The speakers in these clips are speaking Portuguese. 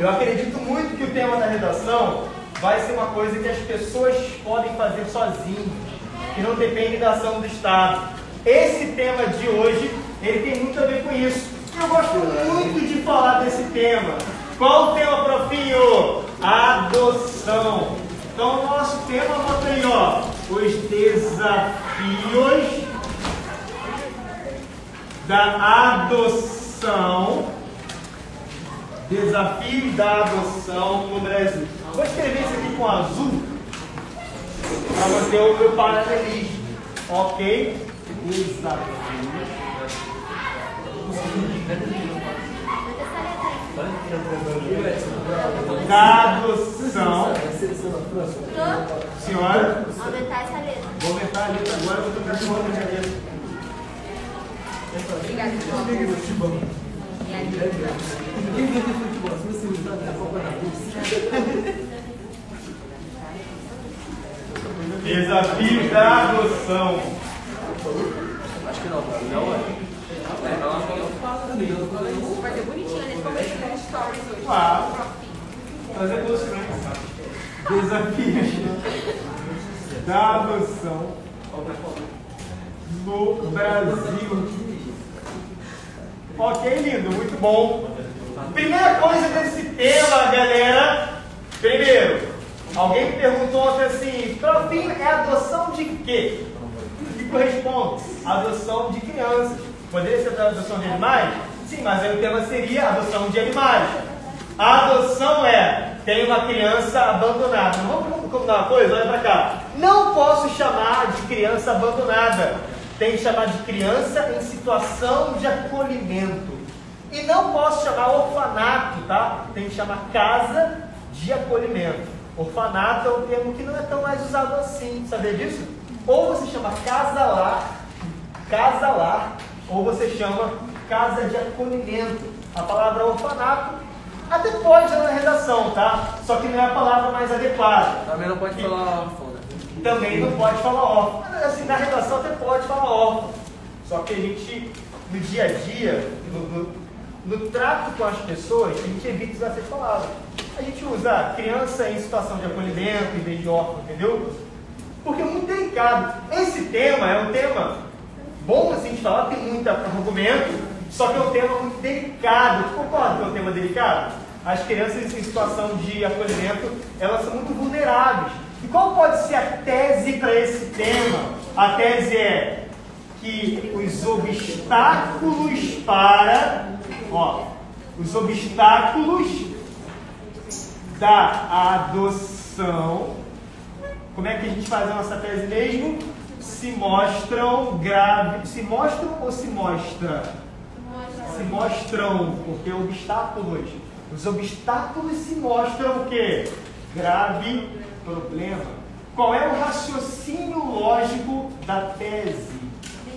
Eu acredito muito que o tema da redação vai ser uma coisa que as pessoas podem fazer sozinhas, que não depende da ação do Estado. Esse tema de hoje, ele tem muito a ver com isso. Eu gosto muito de falar desse tema. Qual o tema, profinho? Adoção. Então, o nosso tema, bota aí, ó, os desafios da adoção. Desafio da adoção no Brasil. Vou escrever isso aqui com azul para manter o meu paralelismo. Ok? Desafio da adoção. Senhora? Aumentar essa letra. Vou aumentar a letra agora, vou trocar de volta a letra. Obrigada. Desafio da adoção. Acho que não, não é. É, também. Vai ser bonitinho, né? Como esse no stories hoje. Claro. Fazer duas frentes. Desafios da adoção no Brasil. Ok, lindo, muito bom. Primeira coisa desse tema, galera. Primeiro, alguém perguntou ontem assim, Profim, é adoção de quê? Que corresponde? Adoção de crianças. Poderia ser adoção de animais? Sim, mas aí o tema seria adoção de animais. A adoção é, tem uma criança abandonada. Vamos combinar uma coisa? Olha pra cá. Não posso chamar de criança abandonada. Tem que chamar de criança em situação de acolhimento. E não posso chamar orfanato, tá? Tem que chamar casa de acolhimento. Orfanato é um termo que não é tão mais usado assim, sabia disso? Ou você chama casa-lar, casa-lar, ou você chama casa de acolhimento. A palavra orfanato até pode na redação, tá? Só que não é a palavra mais adequada. Também não pode falar foda. Também não pode falar órfão. Assim, na redação até pode falar órfão. Só que a gente, no dia a dia, no, no, no trato com as pessoas, a gente evita usar essas palavras. A gente usa criança em situação de acolhimento em vez de órfão, entendeu? Porque é muito delicado. Esse tema é um tema bom assim de falar, tem muito argumento, só que é um tema muito delicado. Tu concorda que é um tema delicado? As crianças em situação de acolhimento, elas são muito vulneráveis. E qual pode ser a tese para esse tema? A tese é que os obstáculos para, ó, os obstáculos da adoção, como é que a gente faz a nossa tese mesmo? Se mostram graves, se mostram ou se mostra? Se mostram, porque obstáculos, os obstáculos se mostram o quê? Grave problema. Qual é o raciocínio lógico da tese?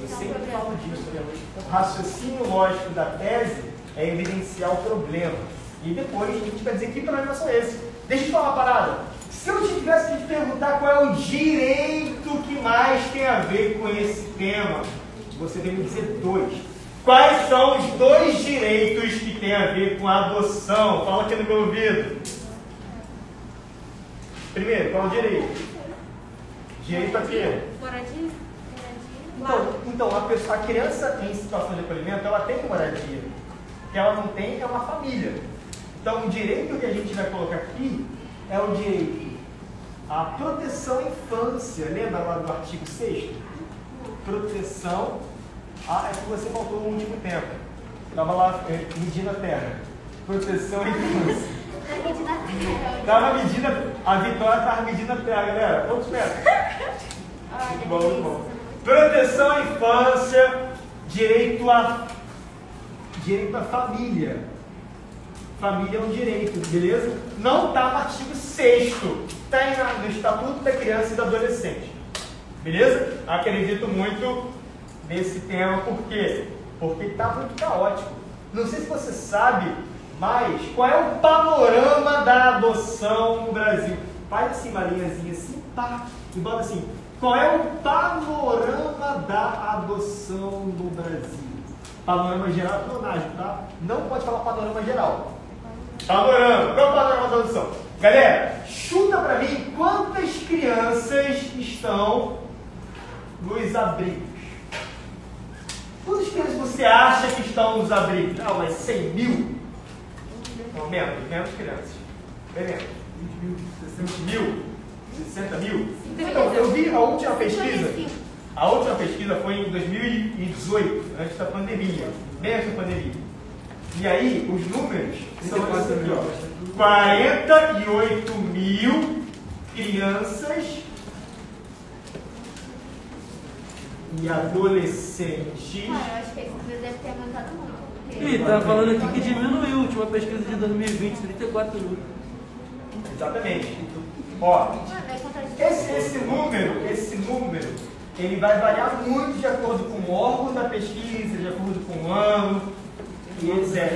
Eu sempre falo disso, né? O raciocínio lógico da tese é evidenciar o problema. E depois a gente vai dizer que problemas são esses. Deixa eu te falar uma parada. Se eu tivesse que te perguntar qual é o direito que mais tem a ver com esse tema, você tem que me dizer dois. Quais são os dois direitos que têm a ver com a adoção? Fala aqui no meu ouvido. Primeiro, qual é o direito? Direito a quê? Moradia? Então, então a, pessoa, a criança em situação de acolhimento, ela tem moradia. O que ela não tem é uma família. Então, o direito que a gente vai colocar aqui é o direito à proteção à infância. Lembra lá do artigo 6 Proteção. Ah, é que você faltou no último tempo. Estava lá é, medindo a terra. Proteção à infância. Estava medindo, a Vitória estava medindo a terra, galera. Quantos metros? Muito bom, bom. Proteção à infância, direito à direito à família. Família é um direito, beleza? Não está no artigo 6 está no Estatuto da Criança e do Adolescente. Beleza? Acredito muito nesse tema, por quê? Porque está muito caótico. Não sei se você sabe, mas qual é o panorama da adoção no Brasil? Faz assim uma linhazinha assim, pá, e bota assim, qual é o panorama da adoção no Brasil? Panorama geral é pleonástico, tá? Não pode falar panorama geral. Panorama. Qual é o panorama da adoção? Galera, chuta pra mim quantas crianças estão nos abrigos. Quantas crianças você acha que estão nos abrigos? Ah, mas 100 mil? Não, menos, menos crianças. Bem menos. 20 mil, 60 mil, 60 mil. Então, eu vi a última pesquisa. A última pesquisa foi em 2018, antes da pandemia, bem antes da pandemia. E aí, os números são esses aqui, ó. 48 mil crianças e adolescentes. Cara, eu acho que esse número deve ter aumentado muito. Ih, tá falando aqui que diminuiu. Última pesquisa de 2020, 34 mil. Exatamente. Ó, esse, esse número, esse número, ele vai variar muito de acordo com o órgão da pesquisa, de acordo com o ano e etc.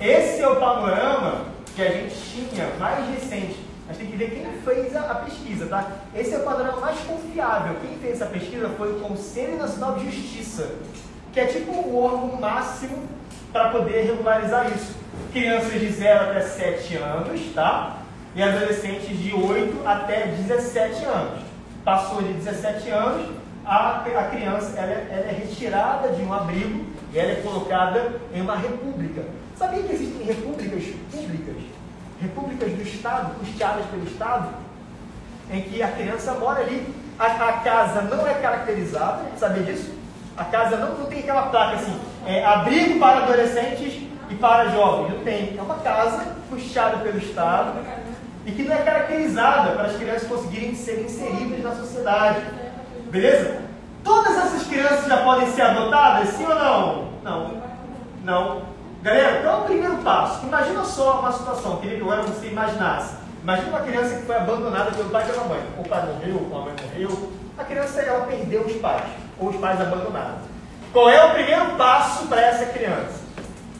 Esse é o panorama que a gente tinha mais recente. A gente tem que ver quem fez a, a pesquisa, tá? Esse é o panorama mais confiável. Quem fez essa pesquisa foi o Conselho Nacional de Justiça, que é tipo o órgão máximo para poder regularizar isso. Crianças de 0 até 7 anos, tá? E adolescentes de 8 até 17 anos. Passou de 17 anos, a, a criança ela, é- ela é retirada de um abrigo e ela é colocada em uma república. Sabia que existem repúblicas públicas? Repúblicas do Estado, custeadas pelo Estado? em que a criança mora ali. A, a casa não é caracterizada, sabia disso? A casa não, não tem aquela placa assim, é, abrigo para adolescentes e para jovens. Não tem. É uma casa puxada pelo Estado e que não é caracterizada para as crianças conseguirem ser inseridas na sociedade. Beleza? Todas essas crianças já podem ser adotadas, sim ou não? Não. Não. Galera, qual é o primeiro passo? Imagina só uma situação, queria que agora você imaginasse. Imagina uma criança que foi abandonada pelo pai e pela mãe. O pai morreu, a mãe morreu. A criança ela perdeu os pais, ou os pais abandonaram. Qual é o primeiro passo para essa criança?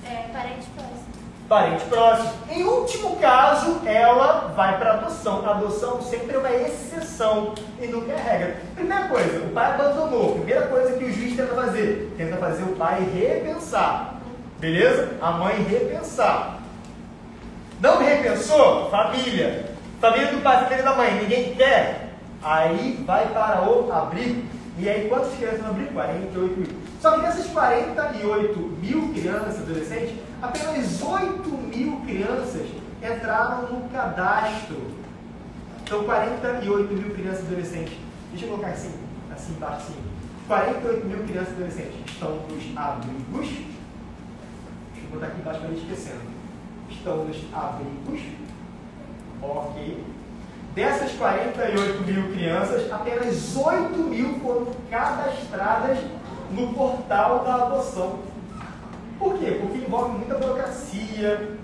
É, parente próximo. Parente próximo. Em último caso, ela vai para adoção. A adoção sempre é uma exceção e nunca é regra. Primeira coisa, o pai abandonou. Primeira coisa que o juiz tenta fazer, tenta fazer o pai repensar. Beleza? A mãe repensar. Não repensou? Família. Família do pai, família da mãe, ninguém quer. Aí vai para o abrigo. E aí quantas crianças no abrigo? 48 mil. Só que dessas 48 mil crianças adolescentes, apenas 8 mil crianças entraram no cadastro. Então 48 mil crianças e adolescentes. Deixa eu colocar assim, assim embaixo assim. 48 mil crianças e adolescentes estão nos abrigos. Deixa eu botar aqui embaixo para não esquecendo estão nos abrigos. Ok. Dessas 48 mil crianças, apenas 8 mil foram cadastradas no portal da adoção. Por quê? Porque envolve muita burocracia.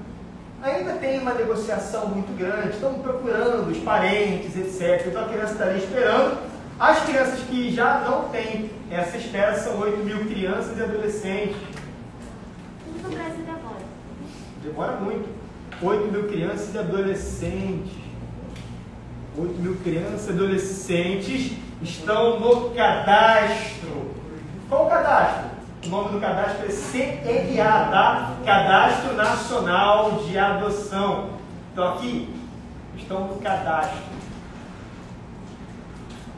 Ainda tem uma negociação muito grande, estão procurando os parentes, etc. Então a criança está ali esperando. As crianças que já não têm essa espera são 8 mil crianças e adolescentes. Tudo no Brasil demora. Demora muito. 8 mil crianças e adolescentes. 8 mil crianças e adolescentes estão no cadastro. Qual o cadastro? O nome do cadastro é CNA, tá? Cadastro Nacional de Adoção. Então aqui estão no cadastro.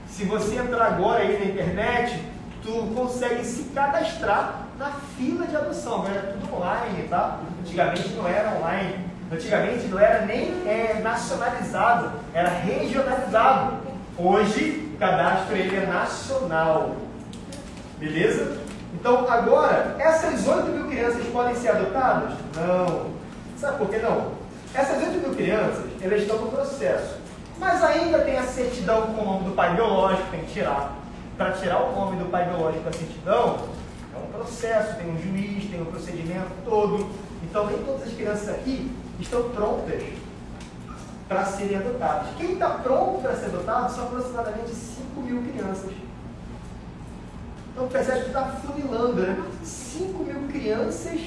Se você entrar agora aí na internet, tu consegue se cadastrar na fila de adoção. Agora é tudo online, tá? Antigamente não era online. Antigamente não era nem é, nacionalizado, era regionalizado. Hoje o cadastro ele é nacional. Beleza? Então agora, essas 8 mil crianças podem ser adotadas? Não. Sabe por que não? Essas 8 mil crianças, elas estão no processo. Mas ainda tem a certidão com o nome do pai biológico, tem que tirar. Para tirar o nome do pai biológico da certidão, é um processo, tem um juiz, tem um procedimento todo. Então nem todas as crianças aqui estão prontas para serem adotadas. Quem está pronto para ser adotado são aproximadamente 5 mil crianças. Então percebe que está funilando, né? 5 mil crianças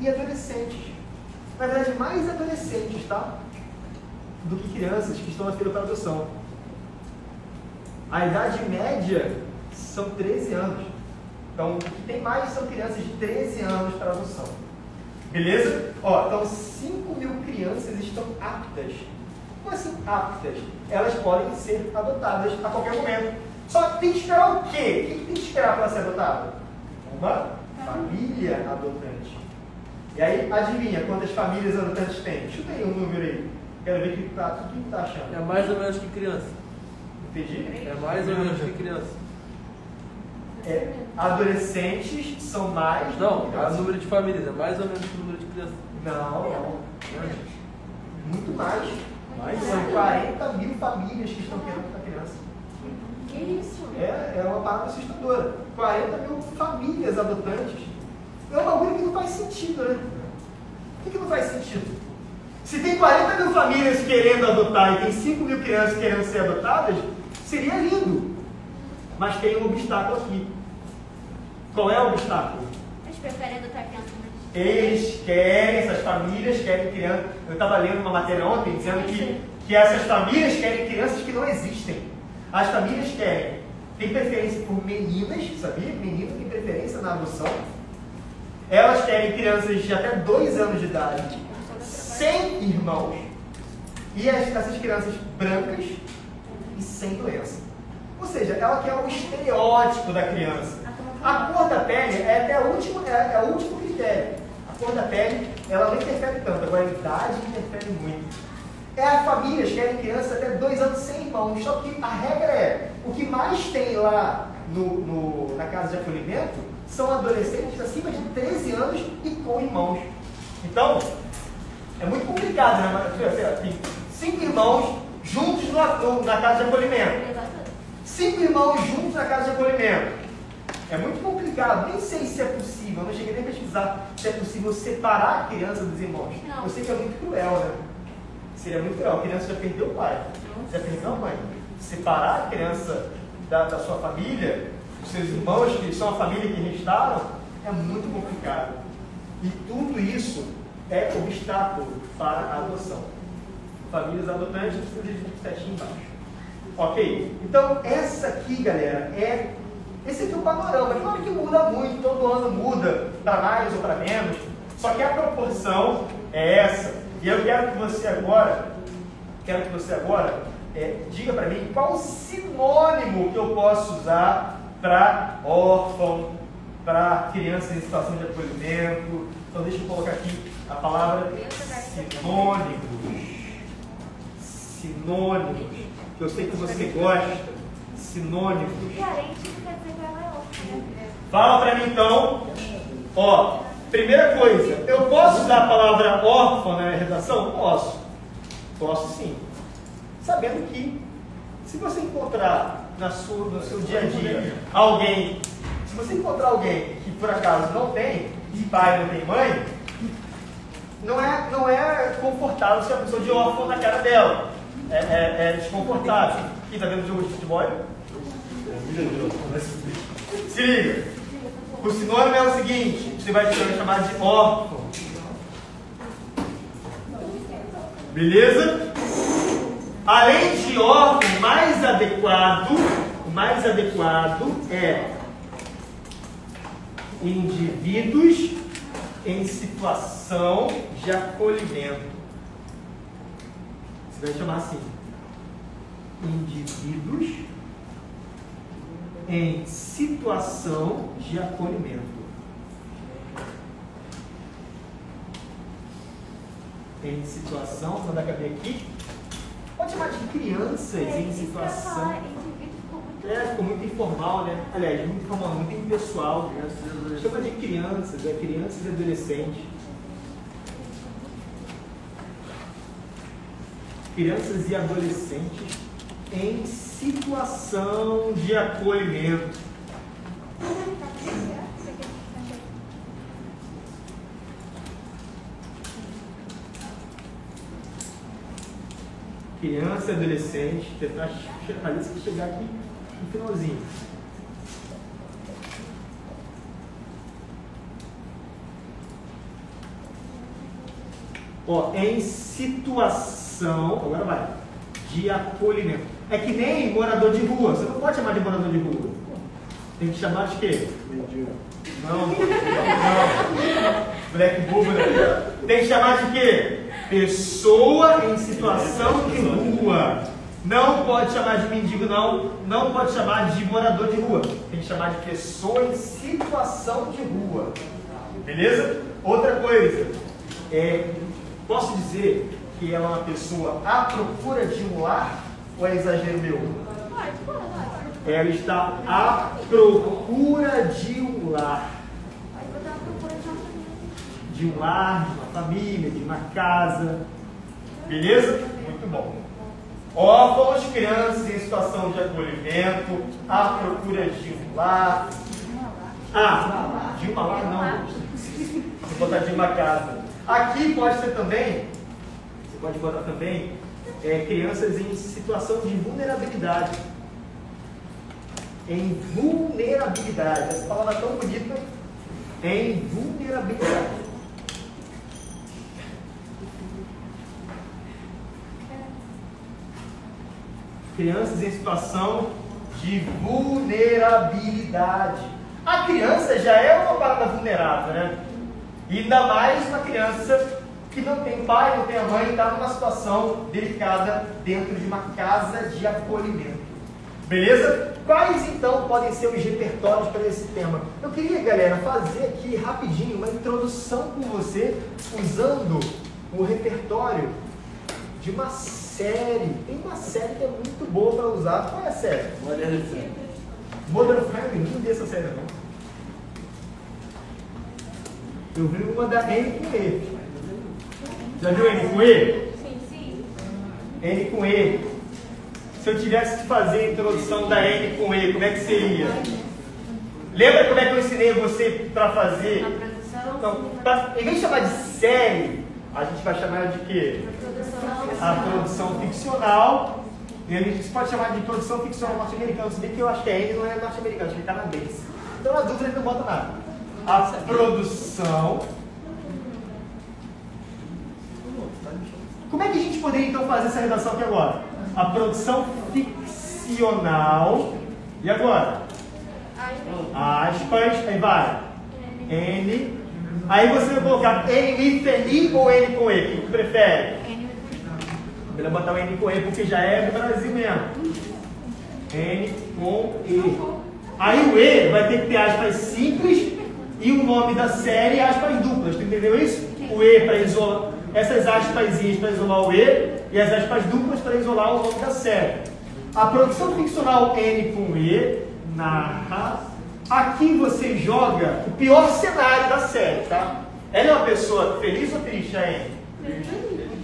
e adolescentes. Na verdade, mais adolescentes, tá? Do que crianças que estão na fila para adoção. A idade média são 13 anos. Então, o que tem mais são crianças de 13 anos para adoção. Beleza? Ó, então 5 mil crianças estão aptas. Como assim aptas? Elas podem ser adotadas a qualquer momento. Só tem que esperar o quê? O que tem que esperar para ser adotada? Uma família adotante. E aí, adivinha quantas famílias adotantes tem? Chuta aí um número aí. Quero ver o que tá, o que tá achando. É mais ou menos que criança. Entendi? É mais ou menos que criança. É, adolescentes são mais. Não, que o número de famílias é mais ou menos que o número de crianças. Não, não. Muito mais. Mais? São 40 mil famílias que estão querendo. Que isso? É, é uma parada assustadora. 40 mil famílias adotantes. É um bagulho que não faz sentido, né? Por que, que não faz sentido? Se tem 40 mil famílias querendo adotar e tem 5 mil crianças querendo ser adotadas, seria lindo. Mas tem um obstáculo aqui. Qual é o obstáculo? Eles preferem adotar criança mais. Eles querem, essas famílias querem crianças. Eu estava lendo uma matéria ontem dizendo que, que essas famílias querem crianças que não existem. As famílias querem, têm preferência por meninas, sabia? Menino tem preferência na adoção. Elas querem crianças de até dois anos de idade, sem irmãos. E as- essas crianças brancas e sem doença. Ou seja, ela quer o estereótipo da criança. A cor da pele é até o último, é, é o último critério. A cor da pele, ela não interfere tanto, agora a idade interfere muito. É as famílias querem crianças até dois anos sem irmãos, só que a regra é, o que mais tem lá no, no- na casa de acolhimento são adolescentes acima de 13 anos e com irmãos. Então, é muito complicado, né? Tem cinco irmãos juntos no- na casa de acolhimento cinco irmãos juntos na casa de acolhimento. É muito complicado, nem sei se é possível, eu não cheguei nem a pesquisar se é possível separar a criança dos irmãos. Não. Eu sei que é muito cruel, né? Seria muito cruel. A criança já perdeu o pai, já perdeu a mãe. Separar a criança da, da sua família, dos seus irmãos, que são a família que restaram, é muito complicado. E tudo isso é obstáculo para a adoção. Famílias adotantes precisam de um setinho embaixo. Ok? Então, essa aqui, galera, é. Esse aqui é o panorama. É claro que muda muito, todo ano muda, para mais ou para menos. Só que a proporção é essa. E eu quero que você agora, quero que você agora é, diga para mim qual o sinônimo que eu posso usar para órfão, para criança em situação de acolhimento. Então, deixa eu colocar aqui a palavra sinônimos. Sinônimos. Que eu sei que você gosta. Sinônimos. É né? Fala pra mim então. Ó, primeira coisa, eu posso usar a palavra órfã na redação? Posso. Posso sim. Sabendo que se você encontrar na sua, no seu dia a dia alguém, se você encontrar alguém que por acaso não tem pai não tem mãe, não é, não é confortável ser a pessoa de órfão na cara dela. É, é, é desconfortável. Quem tá vendo o jogo de futebol? Se liga. O sinônimo é o seguinte: você vai ser chamado de órfão. Beleza? Além de órfão, mais adequado, o mais adequado é indivíduos em situação de acolhimento. Você vai chamar assim: indivíduos em situação de acolhimento. Em situação, vou dar caber aqui. Pode chamar de crianças É, em situação. É, ficou muito informal, né? Aliás, muito informal, muito impessoal. Adolescentes. Chama de crianças, é crianças e adolescentes. Crianças e adolescentes em situação de acolhimento. Criança e adolescente, tentar che- a lista chegar aqui no finalzinho. Ó, em situação, agora vai, de acolhimento. É que nem morador de rua, você não pode chamar de morador de rua. Tem que chamar de quê? Não, não. Moleque bobo, né? Tem que chamar de quê? Pessoa em situação de rua. Não pode chamar de mendigo, não. Não pode chamar de morador de rua. Tem que chamar de pessoa em situação de rua. Beleza? Outra coisa. É, posso dizer que ela é uma pessoa à procura de um lar ou é exagero meu? Ela está à procura de um lar. De um lar, de uma família, de uma casa. Beleza? Muito bom. Órfãos, crianças em situação de acolhimento, à procura de um lar. Ah, de uma lar não. Vou botar de uma casa. Aqui pode ser também, você pode botar também, é, crianças em situação de vulnerabilidade. Em vulnerabilidade. Essa palavra é tão bonita. Em vulnerabilidade. Crianças em situação de vulnerabilidade. A criança já é uma parada vulnerável, né? Ainda mais uma criança que não tem pai, não tem a mãe, está numa situação delicada dentro de uma casa de acolhimento. Beleza? Quais então podem ser os repertórios para esse tema? Eu queria, galera, fazer aqui rapidinho uma introdução com você usando o repertório de uma série. Tem uma série que é muito boa para usar. Qual é a série? Modern Family. Modern Family, não vi essa série não. Eu vi uma da N com E. Já viu N com E? Sim, sim. N com E. Se eu tivesse que fazer a introdução da N com E, como é que seria? Lembra como é que eu ensinei você para fazer? A produção. Então, pra, em vez de chamar de série, a gente vai chamar de quê? A produção ficcional. E a gente pode chamar de produção ficcional norte-americana, se bem que eu acho que a N não é norte-americana, acho que é canadense. Então na dúvida ele não bota nada. A produção. Como é que a gente poderia então fazer essa redação aqui agora? A produção ficcional. E agora? Aspas, aí vai. N. Aí você vai colocar N hífen ou N com E? O que prefere? Melhor botar o N com E porque já é do Brasil mesmo. N com E. Aí o E vai ter que ter aspas simples e o nome da série aspas duplas. Tu entendeu isso? O E para isolar. Essas aspas para isolar o E e as aspas duplas para isolar o nome da série. A produção ficcional N com E narra. Aqui você joga o pior cenário da série, tá? Ela é uma pessoa feliz ou triste, a N?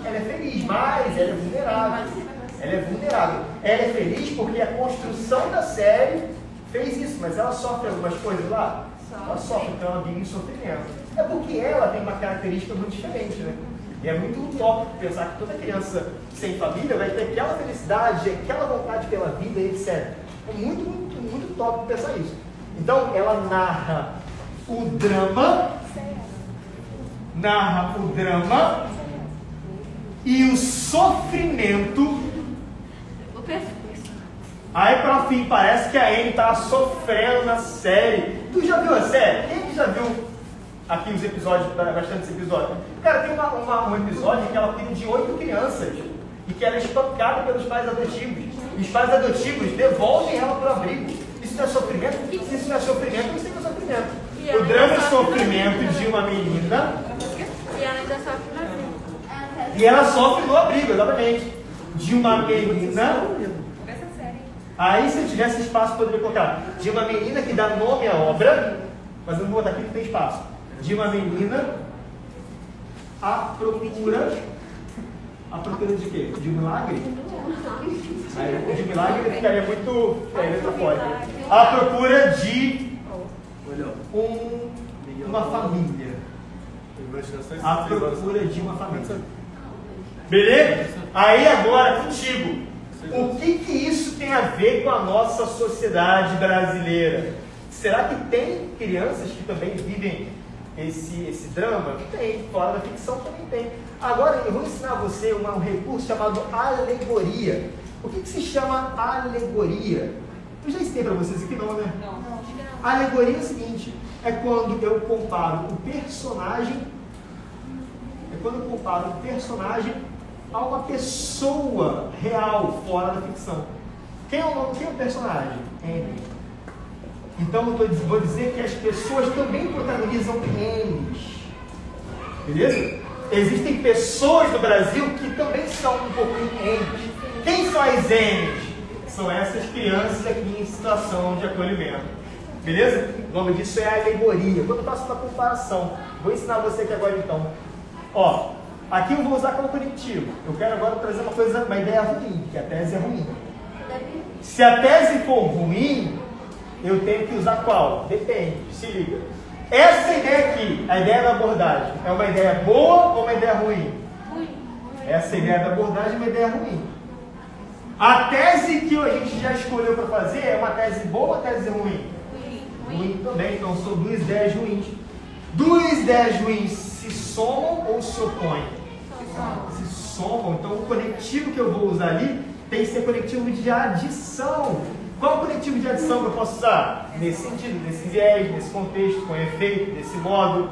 Ela é feliz, mas ela é vulnerável. Ela é vulnerável. Ela é feliz porque a construção da série fez isso, mas ela sofre algumas coisas lá? Ela sofre, então ela vive em sofrimento. É porque ela tem uma característica muito diferente, né? E é muito utópico pensar que toda criança sem família vai ter aquela felicidade, aquela vontade pela vida, etc. É muito, muito, muito utópico pensar isso. Então, ela narra o drama, narra o drama e o sofrimento. Aí, para fim, parece que a Anne tá sofrendo na série. Tu já viu a série? Quem que já viu aqui os episódios, bastantes episódios? Cara, tem uma, uma- um episódio que ela cuida de oito crianças e que ela é espancada pelos pais adotivos. E os pais adotivos devolvem ela para o abrigo. Isso não é sofrimento? Se isso não é sofrimento, não é sofrimento. E O drama e sofrimento de uma menina E ela ainda sofre na vida. e ela sofre no abrigo, exatamente. De uma menina. Aí, se eu tivesse espaço, poderia colocar. De uma menina que dá nome à obra. Mas eu não vou botar aqui que tem espaço. De uma menina à procura. À procura de quê? De um milagre? Aí, de milagre ficaria muito. É, muito forte. À procura de um, uma família. À procura de uma família. Beleza? Aí agora contigo. O que, que isso tem a ver com a nossa sociedade brasileira? Será que tem crianças que também vivem esse, esse drama? Tem, fora da ficção também tem. Agora eu vou ensinar você um recurso chamado alegoria. O que, que se chama alegoria? Eu já ensinei para vocês aqui não, né? Não, não. A alegoria é o seguinte: é quando eu comparo o personagem quando eu comparo um personagem a uma pessoa real fora da ficção. Quem é o nome? Quem é o personagem? N. Então eu vou dizer que as pessoas também protagonizam N's. Beleza? Existem pessoas no Brasil que também são um pouquinho N's. Quem são as N's? São essas crianças aqui em situação de acolhimento. Beleza? O nome disso é alegoria. Quando eu faço uma comparação, vou ensinar você aqui agora então. Ó, aqui eu vou usar como conectivo. Eu quero agora trazer uma coisa, uma ideia ruim, que a tese é ruim. Se a tese for ruim, eu tenho que usar qual? Depende, se liga. Essa ideia aqui, a ideia da abordagem, é uma ideia boa ou uma ideia ruim? Ruim. Essa ideia da abordagem é uma ideia ruim. A tese que a gente já escolheu para fazer é uma tese boa ou uma tese ruim? Ruim. Ruim também, então são duas ideias ruins. Duas ideias ruins se somam ou se opõem? Se somam, então o conectivo que eu vou usar ali tem que ser conectivo de adição. Qual conectivo de adição que eu posso usar? Nesse sentido, nesse viés, nesse contexto, com efeito, desse modo,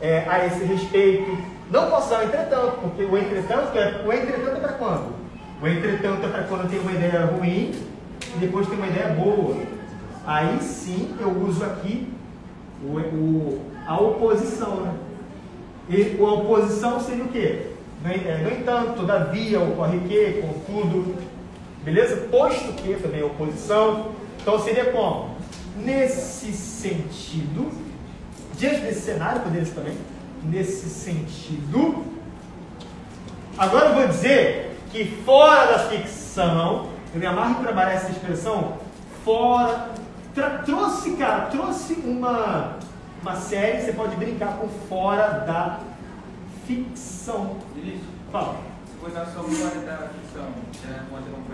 é, a esse respeito. Não posso usar o entretanto, porque o entretanto é, o entretanto é para quando? O entretanto é para quando tem uma ideia ruim e depois tem uma ideia boa. Aí sim eu uso aqui o, o, a oposição. Né? E a oposição seria o quê? No, é, entanto, todavia, ocorre que, contudo. Beleza? Posto que também é oposição. Então seria como? Nesse sentido, diante desse cenário, poderia também, nesse sentido. Agora eu vou dizer que fora da ficção, eu me amarro trabalhar essa expressão, fora, trouxe, cara, trouxe uma, uma série, você pode brincar com fora da ficção. Fala. Se for na da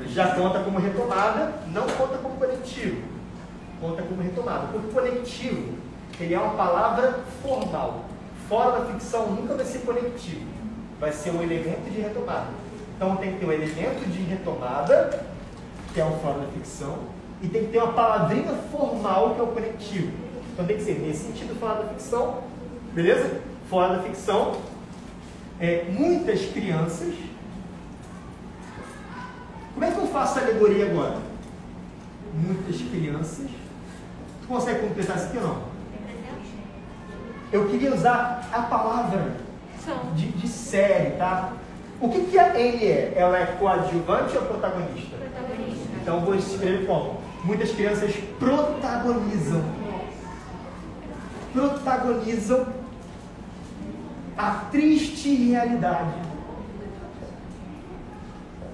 já conta como coletivo? Retomada, não conta como conectivo. Conta como retomada. Porque conectivo, ele é uma palavra formal. Fora da ficção nunca vai ser conectivo. Vai ser um elemento de retomada. Então tem que ter um elemento de retomada, que é o fora da ficção, e tem que ter uma palavrinha formal, que é o conectivo. Então tem que ser nesse sentido fora da ficção, beleza? Fora da ficção, é, muitas crianças como é que eu faço a alegoria agora? Muitas crianças. Tu consegue completar isso aqui ou não? Eu queria usar a palavra de, de série, tá? O que, que a N é? Ela é coadjuvante ou protagonista? Protagonista. Então vou escrever como? Muitas crianças protagonizam. Protagonizam a triste realidade.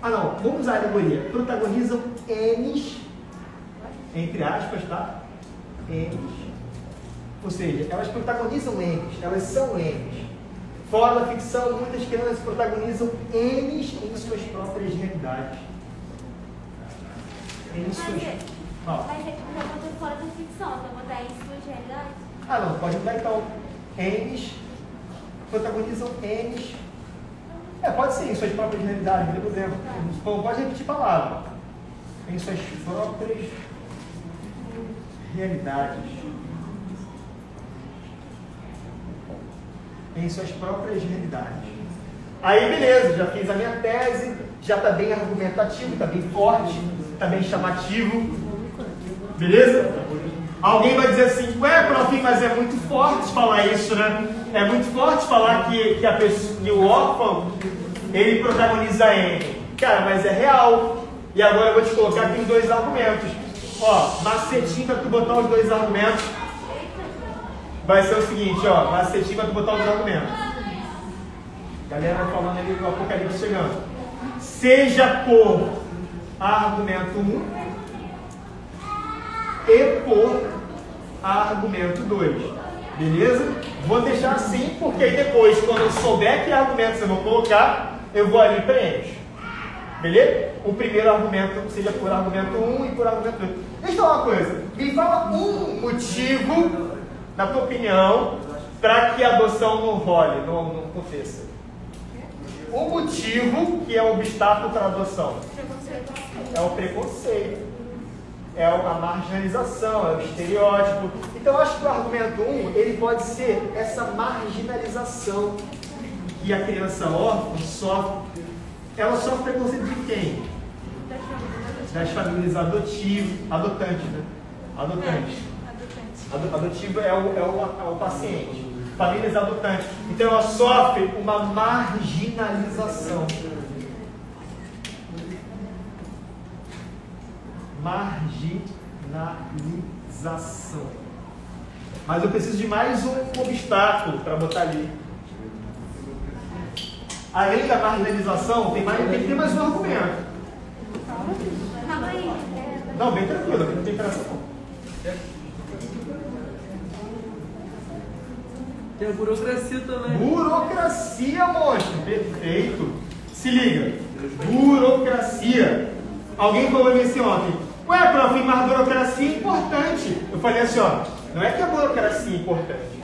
Ah não, vamos usar a alegoria. Protagonizam N's, entre aspas, tá? N's. Ou seja, elas protagonizam N's, elas são N's. Fora da ficção, muitas crianças protagonizam N's em suas próprias realidades. Em suas. Fala. Mas é que fora da ficção, então botar em suas realidades. Ah não, pode mudar então. N's protagonizam N's. É, pode ser em suas próprias realidades, não tem problema. Então, pode repetir palavra. Em suas próprias realidades. Em suas próprias realidades. Aí beleza, já fiz a minha tese, já está bem argumentativo, está bem forte, está bem chamativo. Beleza? Alguém vai dizer assim, ué, prof, mas é muito forte falar isso, né? É muito forte falar que, que, pessoa, que o órfão, ele protagoniza N. Cara, mas é real. E agora eu vou te colocar aqui os dois argumentos. Ó, macetinho para tu botar os dois argumentos. Vai ser o seguinte, ó, macetinho para tu botar os argumentos. Galera falando ali do Apocalipse chegando. Seja por argumento 1 e por argumento 2. Beleza? Vou deixar assim, porque aí depois, quando eu souber que argumentos eu vou colocar, eu vou ali e preencho. Beleza? O primeiro argumento seja por argumento 1 e por argumento 2. Deixa eu falar uma coisa. Me fala um motivo, na tua opinião, para que a adoção não role, não, não aconteça. O motivo que é um obstáculo para a adoção é o preconceito, é a marginalização, é o estereótipo. Então eu acho que o argumento 1 ele pode ser essa marginalização, que a criança órfã sofre, ela sofre preconceito de quem? Das famílias adotivas, adotantes, né? Adotantes. Ado- Adotivo é o, é o, é o paciente. Famílias adotantes. Então ela sofre uma marginalização. Marginalização. Mas eu preciso de mais um obstáculo para botar ali. Além da marginalização, tem, mais, tem que ter mais um argumento. Não, bem tranquilo, aqui não tem pressa não. Tem a burocracia também. Burocracia, monstro. Perfeito. Se liga. Burocracia. Alguém falou mim assim ontem. Ué, prof, mas burocracia é importante. Eu falei assim, ó. Não é que a burocracia é importante.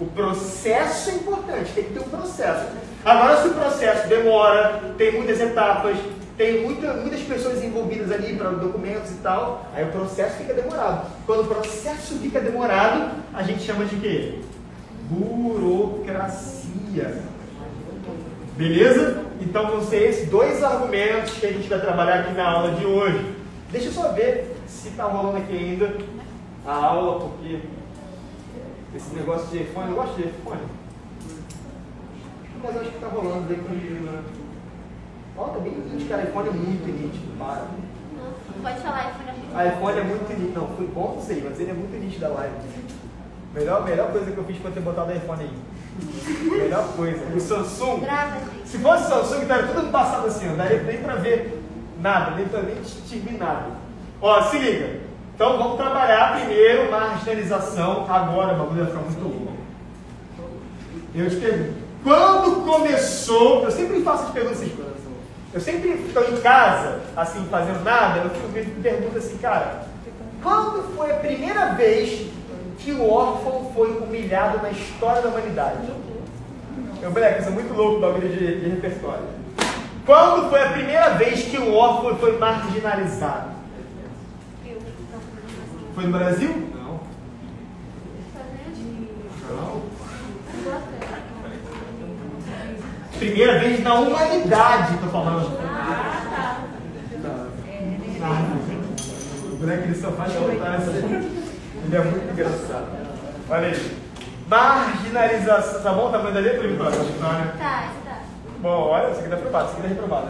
O processo é importante. Tem que ter um processo. Agora, se o processo demora, tem muitas etapas, tem muita- muitas pessoas envolvidas ali para documentos e tal, aí o processo fica demorado. Quando o processo fica demorado, a gente chama de quê? burocracia. Beleza? Então vão ser esses dois argumentos que a gente vai trabalhar aqui na aula de hoje. Deixa eu só ver se está rolando aqui ainda a aula, porque esse negócio de iPhone, eu gosto de iPhone. Mas eu acho que está rolando bem tranquilo, né? Ó, tá bem nítido, cara. iPhone é muito nítido. Para. Não pode falar, iPhone é muito A iPhone é muito nítido. Não, foi bom, não sei, mas ele é muito nítido da live. Melhor, melhor coisa que eu fiz foi ter botado o iPhone aí. Melhor coisa. O Samsung. Grava, gente. Se fosse Samsung, estaria tudo no passado assim, não daria nem pra ver nada, nem pra nem distinguir nada. Ó, se liga. Então vamos trabalhar primeiro marginalização. Agora o bagulho vai ficar muito louco. Eu te pergunto. Quando começou. Eu sempre faço as perguntas assim. Eu sempre estou em casa, assim, fazendo nada, eu fico me pergunto assim, cara, quando foi a primeira vez que o órfão foi humilhado na história da humanidade? Eu, moleque, eu sou muito louco da bagulho de, de repertório. Quando foi a primeira vez que o órfão foi marginalizado? Foi no Brasil? Não. Não. Primeira vez na humanidade, tô falando. Ah, o moleque ele só faz contar essa Ele é muito engraçado. Olha aí. Marginalização. Tá bom? Tá vendo ali, Vitória? Acho que não, né? Tá, isso tá. Bom, olha, isso aqui tá aprovado, isso aqui tá reprovado.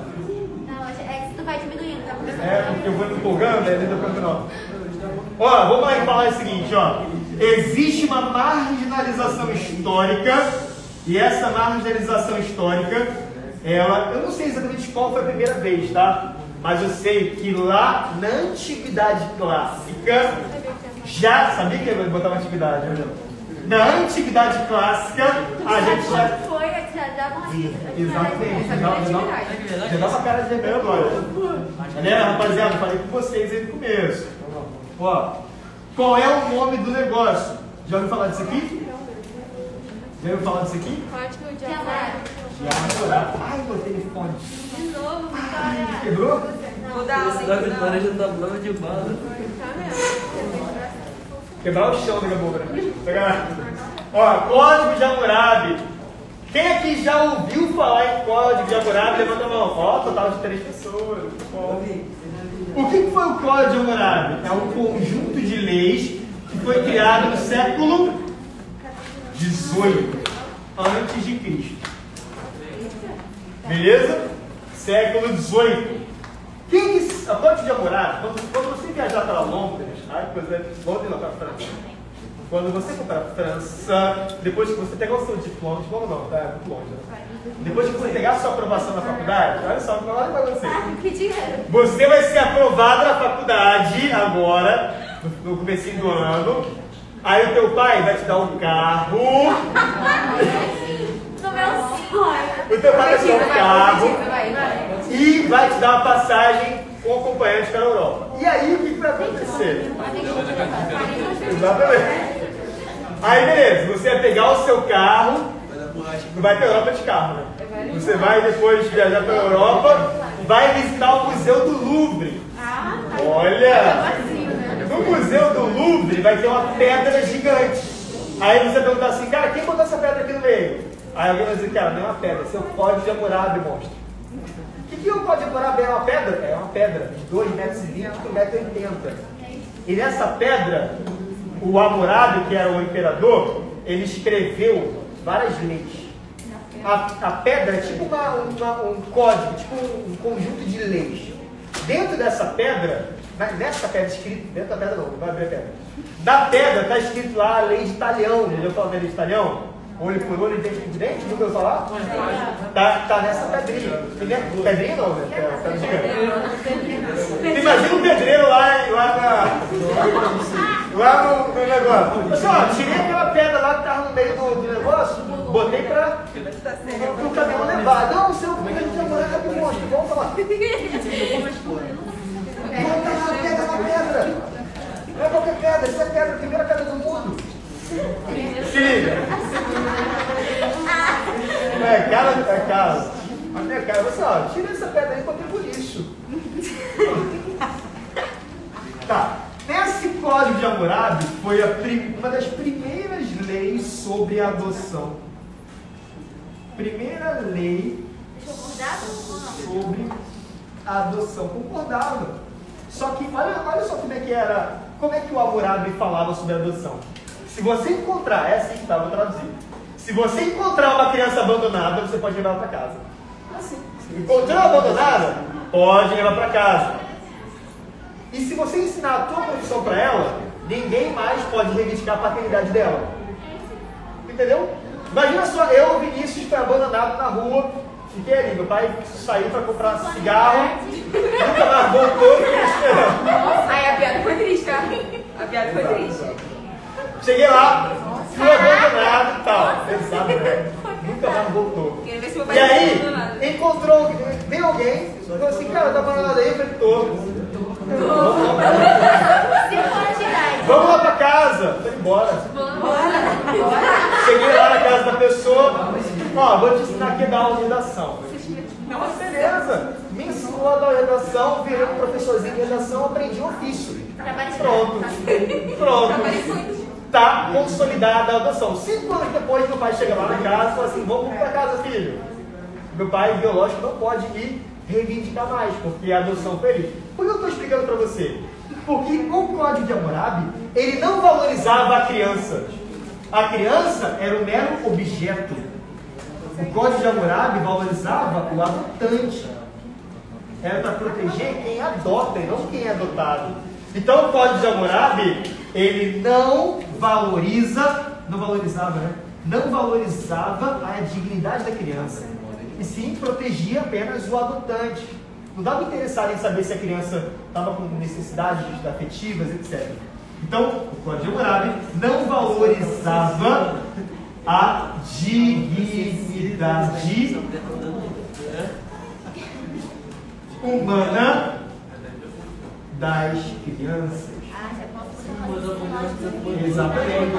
Não, é que tu vai diminuindo, tá. É, porque eu vou me empolgando, aí ele depois no final. Ó, vamos lá e falar o seguinte, ó. Existe uma marginalização histórica, e essa marginalização histórica, ela, eu não sei exatamente qual foi a primeira vez, tá? Mas eu sei que lá na antiguidade clássica, já, sabia que ia botar uma antiguidade, né? Na antiguidade clássica, a gente já Foi, já dá uma Exatamente. Já dá- uma cara de rebelde agora. Galera, rapaziada, eu falei com vocês aí no começo. Ó, qual é o nome do negócio? Já ouviu falar disso aqui? Já ouviu falar disso aqui? Código de. Já. Ai, meu telefone. De novo, Ai, Vitória. quebrou? Muda a Esse da Vitória já tá blava de bala. Tá mesmo. Quebrar o chão daqui a pouco, né? Ó, Código de Hammurabi. Quem aqui já ouviu falar em Código de Hammurabi? Levanta a mão. Ó, total de três pessoas. Bom. O que foi o Código de Hammurabi? É um conjunto de leis que foi criado no século XVIII antes de Cristo. Beleza? Século XVIII. Quem que, a Código de Hammurabi, quando, quando você viajar para Londres, ai, coisa Londres não, para França. Quando você for para França, depois que você pegar o seu diploma, diploma não, tá? É muito longe, né? Depois que você pegar a sua aprovação na faculdade, olha só, olha para você. Ah, que dinheiro. Você vai ser aprovado na faculdade agora, no, começo do ano. Aí o teu pai vai te dar um carro. O teu pai vai te dar um carro Vai, vai. e vai te dar uma passagem com acompanhante para a Europa. E aí o que, que vai acontecer? Exatamente. Aí beleza, você vai pegar o seu carro, não vai para a Europa de carro, né? Você vai depois viajar para a Europa, vai visitar o Museu do Louvre. Ah, tá. Olha! Vazio, né? No Museu do Louvre vai ter uma pedra gigante. Aí você pergunta assim, cara, quem botou essa pedra aqui no meio? Aí alguém vai dizer ela não é uma pedra, seu código de Hammurabi, monstro. O que, que o código de Hammurabi é uma pedra? É uma pedra de 2,20 metros por 1,80m. E nessa pedra, o Hammurabi, que era o imperador, ele escreveu várias leis. A, a pedra é tipo uma- uma- um código, tipo um, um conjunto de leis. Dentro dessa pedra, nessa pedra escrito, dentro da pedra não, vai abrir a pedra. Na pedra está escrito lá a lei de talhão. Já falou da lei de talhão? Olho por olho, dente por dente, nunca ouviu falar? Tá, tá nessa pedrinha. Pedrinha não, né? É, pedra gigante. Imagina um pedreiro lá, lá na. Lá no, no negócio. Pessoal, tirei aquela pedra lá que tava no meio do, do negócio, botei pra o caminhão levar. Não, seu filho de namorado é que monstro, vamos falar. Bota lá a pedra na pedra. Não é qualquer pedra, isso é pedra, a primeira pedra do mundo. Se liga. É cara, é cara. A minha cara, você, ó, tira essa pedra aí e botei pro lixo. Tá. Nesse código de Hammurabi foi prim- uma das primeiras leis sobre adoção. Primeira lei sobre adoção. Concordava. Só que olha, olha só como é que era, como é que o Hammurabi falava sobre adoção. Se você encontrar, é assim que vou traduzir. Se você encontrar uma criança abandonada, você pode levar ela para casa. Assim. Encontrou abandonada? Pode levar para casa. E se você ensinar a tua profissão para ela, ninguém mais pode reivindicar a paternidade dela. Entendeu? Imagina só, eu, Vinícius, foi abandonado na rua, fiquei ali. Meu pai saiu para comprar cigarro, nunca mais voltou e fiquei esperando. Aí a piada foi triste, tá? A piada foi triste. Cheguei lá, fui abandonado e tal. Exato, né? Nunca mais voltou. E aí, encontrou, veio alguém, falou assim, cara, tá abandonado aí? Eu falei, tô. Vamos lá pra casa. Foi embora. Cheguei lá na casa da pessoa. Ó, vou te ensinar aqui a dar uma redação. Nossa, beleza. Me ensinou a dar redação, virei um professorzinho de redação, aprendi o ofício. Pronto. Pronto. Tá consolidada a adoção. Cinco anos depois, meu pai chega lá na casa e fala assim: vamos pra casa, filho. Meu pai biológico não pode ir reivindicar mais, porque a adoção ele. Por que eu estou explicando para você? Porque o Código de Hammurabi, ele não valorizava a criança. A criança era um mero objeto. O Código de Hammurabi valorizava o adotante. Era para proteger quem adota e não quem é adotado. Então o Código de Hammurabi, ele não valoriza, não valorizava, né? Não valorizava a dignidade da criança. E sim protegia apenas o adotante. Não estava interessado em saber se a criança estava com necessidades afetivas, etc. Então, o Código Hammurabi não valorizava a dignidade humana das crianças. Exatamente.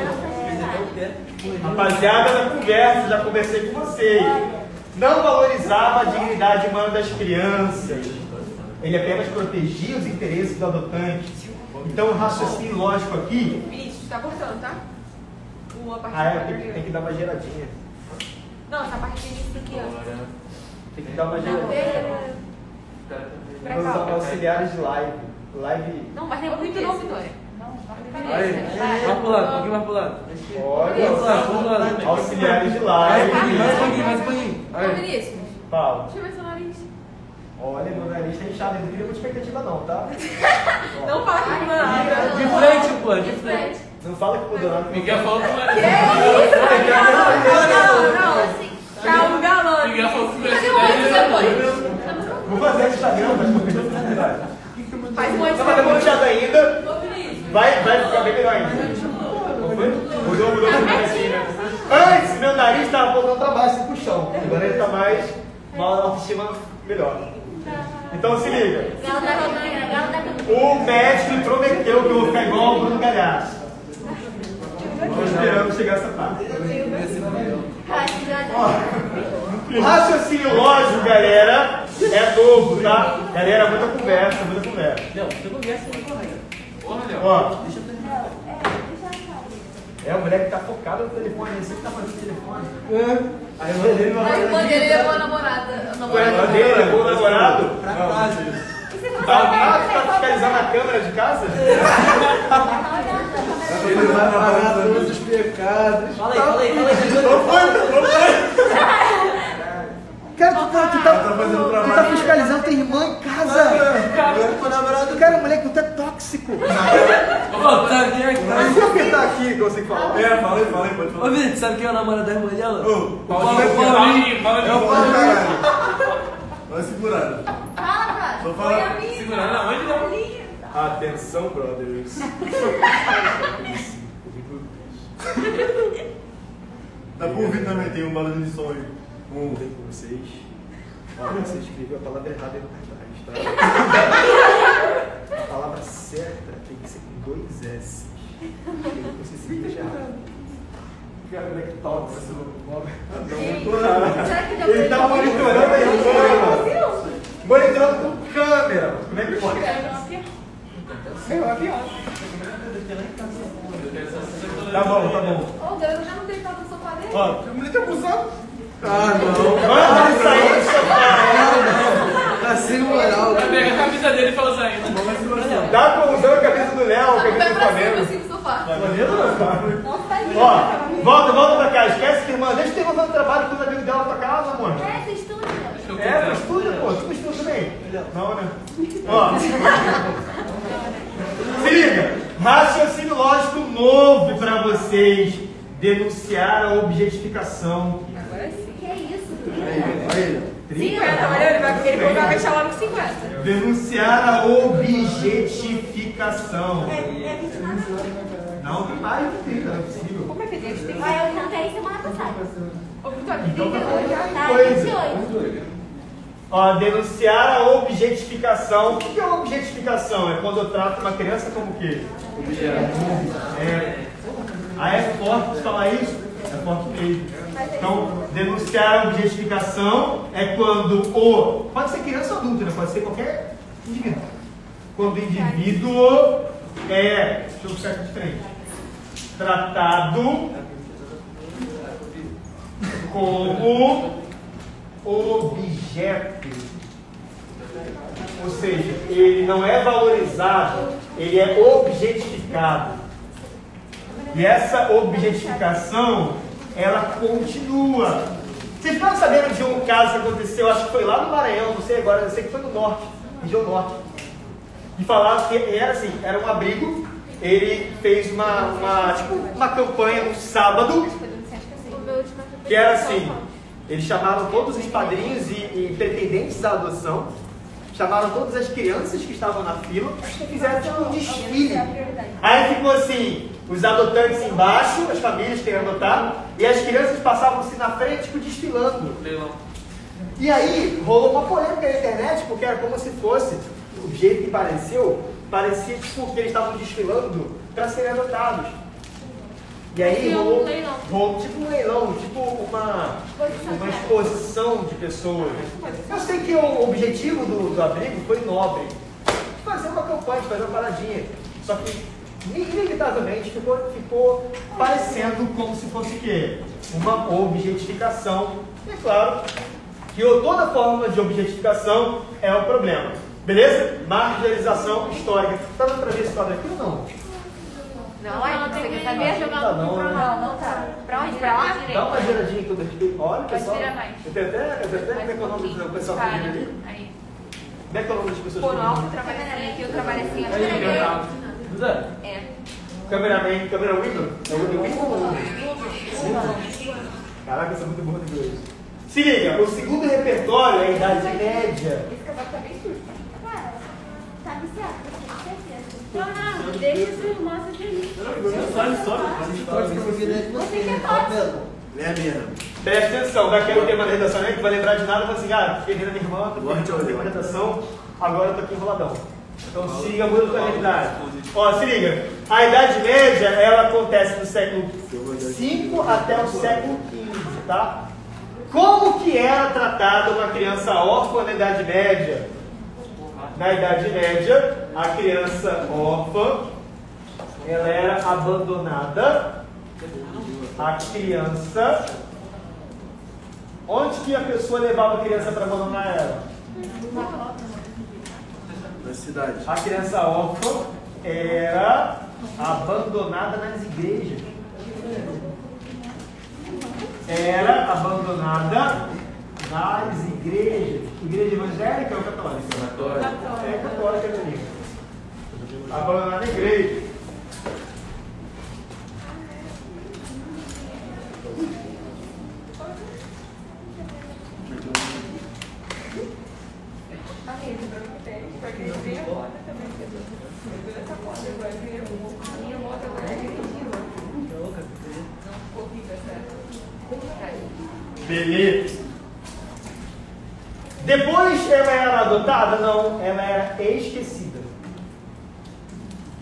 Rapaziada da conversa, já conversei com vocês. Não valorizava a dignidade humana das crianças. Ele apenas protegia os interesses do adotante. Então, o raciocínio lógico aqui. Vinícius, tá cortando, tá? O a Ah, é, tem, que- tem que dar uma geradinha. Não, essa de início aqui, ó. Tem que dar uma geradinha. é- Pra Os auxiliares de live. Live. Não, mas tem muito não, Vitória. Aí, vai pro lado, um pouquinho mais pro lado. Olha Vamos lá, vamos lá. Auxiliares de Mais pouquinho, mais um pouquinho, mais um pouquinho. Aí. Vinícius, Fala. deixa eu ver seu nariz. Olha, meu nariz tá inchado. Eu não cria muita expectativa, não, tá? Não fala que não é nada. De frente, pô, de frente. Não fala que mudou nada. Miguel falou que não Que era. isso? Não, não, não. Tá um galã. Miguel falou que não Cadê era. o antes depois? Vou fazer Instagram, mas tô perdendo oportunidade. Faz um antes Tá depois. inchado ainda. Vai, vai ficar bem melhor ainda. Mudou, mudou né? Antes, meu nariz estava voltando pra baixo, assim, pro chão. Agora ele tá mais, uma autoestima melhor. Então se liga. O médico me prometeu que eu vou ficar igual o Bruno Galhaço. Estou esperando chegar essa parte. O raciocínio lógico, galera, é novo, tá? Galera, muita conversa, muita conversa. Não, você conversa com o colega. Porra, Léo. Ó, É, o moleque tá focado no telefone, ele sempre tá fazendo telefone. É. Aí a irmã dele vai A irmã dele levou a namorada. A irmã namorada. dele, levou o namorado. Pra casa. Ah, tu tá fiscalizando a câmera de casa? Ele vai pagar todos os pecados. Fala aí, fala aí, fala aí. Não foi, não foi. Cara, tu tá, tu tá, Tá tu tá fiscalizando tua irmã em casa. O namorado. Cara, moleque, tu é tóxico. Ô, sabe quem é que tá? Se eu apertar aqui, que eu consigo falar. É, fala aí, fala aí, pode Ô, falar. Vitor, sabe quem é o namorado da irmã dela? Ô, Paulinho. Paulinho. Paulinho. É o Paulinho, caralho. Vai segurando. Fala, cara. Só Foi fala. a minha. Segurando aonde, não? Atenção, brothers. Dá pro ouvir também, tem um barulho de som Um. Tudo bem com vocês? Olha, você escreveu a palavra errada aí no cartaz, tá? A palavra certa tem que ser com dois S. Você se deixa errado. Cara, como é que toca esse que deu Ele tá monitorando aí o câmera. Monitorando com câmera. Como é que pode? É um avião. Tá bom, tá bom. Ô, o garoto já não deitado no sofá dele? Ó, o moleque abusado. Ah, não. Manda ele sair do sofá. Tá sem moral. Pega a camisa dele e fala saindo. Dá pra usar a camisa do Léo, a Vai camisa do Flamengo. assim. Ó, volta, volta pra cá. Esquece que irmã. Deixa eu ter fazendo trabalho com os amigos dela pra casa, amor. É, você estuda. É, tu estuda, pô. Tu estuda também? Não, né? Ó. Se liga. Raciocínio lógico novo pra vocês. Denunciar a objetificação. Agora sim. Que é isso? Olha ele. 50, olha, ele vai, ele vai fechar logo 50. Denunciar a objetificação. É, é 29 Não, tem mais de 30, não é possível. Como é que tem? Tem Ah, eu contei semana passada. Ô, Vitor, aqui Então tem tá que bom. Tá, Coisa. 28. Ó, denunciar a objetificação. O que é objetificação? É quando eu trato uma criança como o quê? É. Ah, é forte falar isso? É forte mesmo. Então, denunciar a objetificação é quando o. Pode ser criança ou adulto, né? Pode ser qualquer indivíduo. Quando o indivíduo é. Deixa eu buscar aqui de frente. Tratado como objeto. Ou seja, ele não é valorizado, ele é objetificado. E essa objetificação, ela continua. Vocês ficaram sabendo de um caso que aconteceu, acho que foi lá no Maranhão, não sei agora, eu sei que foi no norte, região norte. E falaram que era assim, era um abrigo, ele fez uma, uma, tipo, uma campanha no sábado, que era assim, eles chamaram todos os padrinhos e, e pretendentes da adoção, chamaram todas as crianças que estavam na fila e fizeram tipo um desfile. Aí ficou assim, os adotantes embaixo, as famílias que iam adotar, e as crianças passavam assim na frente, tipo, desfilando. E aí rolou uma polêmica na internet, porque era como se fosse, o jeito que pareceu, parecia tipo que eles estavam desfilando para serem adotados. E aí rolou, rolou tipo um leilão, tipo uma, uma exposição de pessoas. Eu sei que o objetivo do, do abrigo foi nobre. Fazer uma campanha, fazer uma paradinha. Só que inevitavelmente ficou, ficou parecendo como se fosse o quê? Uma objetificação. E é claro que toda forma de objetificação é o problema. Beleza? Marginalização histórica. Tá dando pra ver esse quadro aqui ou não? Não, você quer Acho saber? que tá não, né? Não, não tá. Pra onde? Pra lá? Dá uma giradinha que eu respeito. Olha, pessoal. Eu tenho até, eu tenho até como é que é o nome do pessoal que ali? Aí. Como é que é o nome das pessoas Pô, alto eu trabalho aqui eu trabalho assim. É. É. Cameraman, câmera window? É o window Caraca, eu sou muito bom de inglês. Se liga, o segundo repertório é a Idade Média. Esse casaco tá bem sujo. Cara, tá viciado, com deixa sua irmã ser feliz. Só história, faz história. Você que é fácil. É mesmo. Presta atenção, vai querer tema da redação, né? Que vai lembrar de nada, vai assim, ah, fiquei vendo a minha irmã, tô Gosto de fazendo uma redação, agora eu tô aqui enroladão. Então se liga, muda a tua realidade. Ó, se liga, a Idade Média, ela acontece do século V até o século XV, tá? Como que era tratada uma criança órfã na Idade Média? Na Idade Média, a criança órfã, ela era abandonada A criança. Onde que a pessoa levava a criança para abandonar ela? Na cidade. A criança órfã era abandonada nas igrejas. Era abandonada nas igrejas. Igreja evangélica ou católica? Católica. É católica, meu amigo. Abandonada na igreja. Adotada? Não, ela era esquecida.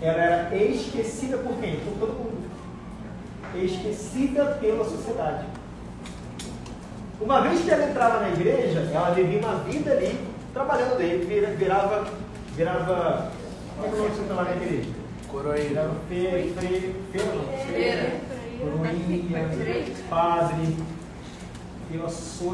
Ela era esquecida por quem? Por todo mundo. Esquecida pela sociedade. Uma vez que ela entrava na igreja, ela vivia uma vida ali, trabalhando vira- virava, virava, como é que é o nome que você trabalha na igreja? Feira, freira, Feira. coroinha, padre, sou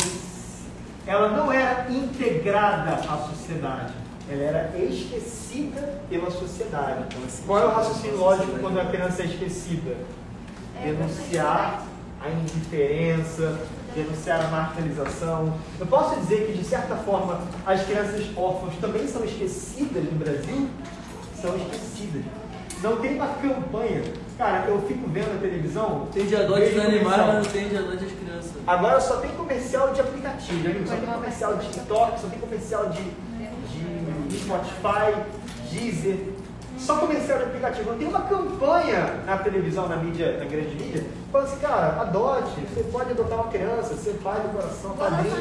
ela não era integrada à sociedade, ela era esquecida pela sociedade. Qual é o raciocínio lógico quando a criança é esquecida? Denunciar a indiferença, denunciar a marginalização. Eu posso dizer que, de certa forma, as crianças órfãs também são esquecidas no Brasil? São esquecidas. Não tem uma campanha. Cara, eu fico vendo a televisão. Tem de adote vejo dos animais, mas não tem de adote das crianças. Agora só tem comercial de aplicativo? Só tem comercial de TikTok, só tem comercial de, de Spotify, Deezer. Só comercial de aplicativo. Não tem uma campanha na televisão, na mídia, na grande mídia, falando assim, cara, adote, você pode adotar uma criança, ser pai do coração, padrinho.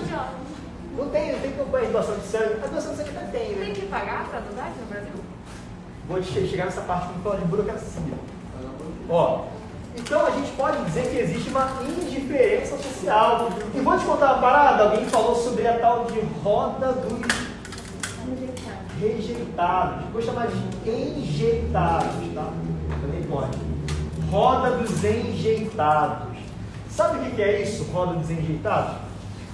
Não tem, não tem campanha de doação de sangue. A doação de sangue até tem, Tem né? que pagar pra adotar aqui no Brasil? Vou che- chegar nessa parte que fala de burocracia. Ó, então a gente pode dizer que existe uma indiferença social. E vou te contar uma parada, alguém falou sobre a tal de roda dos rejeitados. Vou chamar de enjeitados, tá? Também pode. Roda dos enjeitados. Sabe o que é isso, roda dos enjeitados?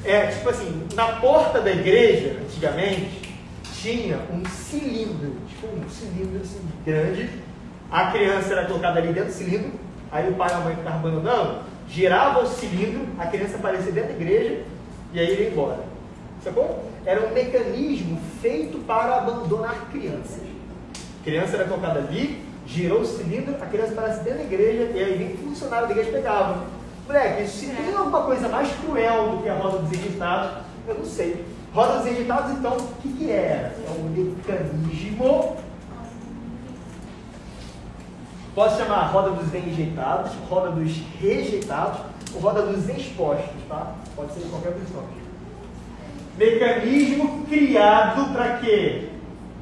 É tipo assim, na porta da igreja, antigamente, tinha um cilindro, tipo um cilindro assim, grande. A criança era colocada ali dentro do cilindro, aí o pai e a mãe ficavam abandonando, girava o cilindro, a criança aparecia dentro da igreja e aí ele ia embora. Sacou? Era um mecanismo feito para abandonar crianças. A criança era colocada ali, girou o cilindro, a criança aparece dentro da igreja e aí vem o funcionário da igreja pegava. Moleque, se tem alguma coisa mais cruel do que a roda dos rejeitados, eu não sei. Roda dos rejeitados, então, o que, que era? É um mecanismo. Posso chamar roda dos rejeitados, roda dos rejeitados ou roda dos expostos, tá? Pode ser de qualquer dos nomes. Mecanismo criado para quê?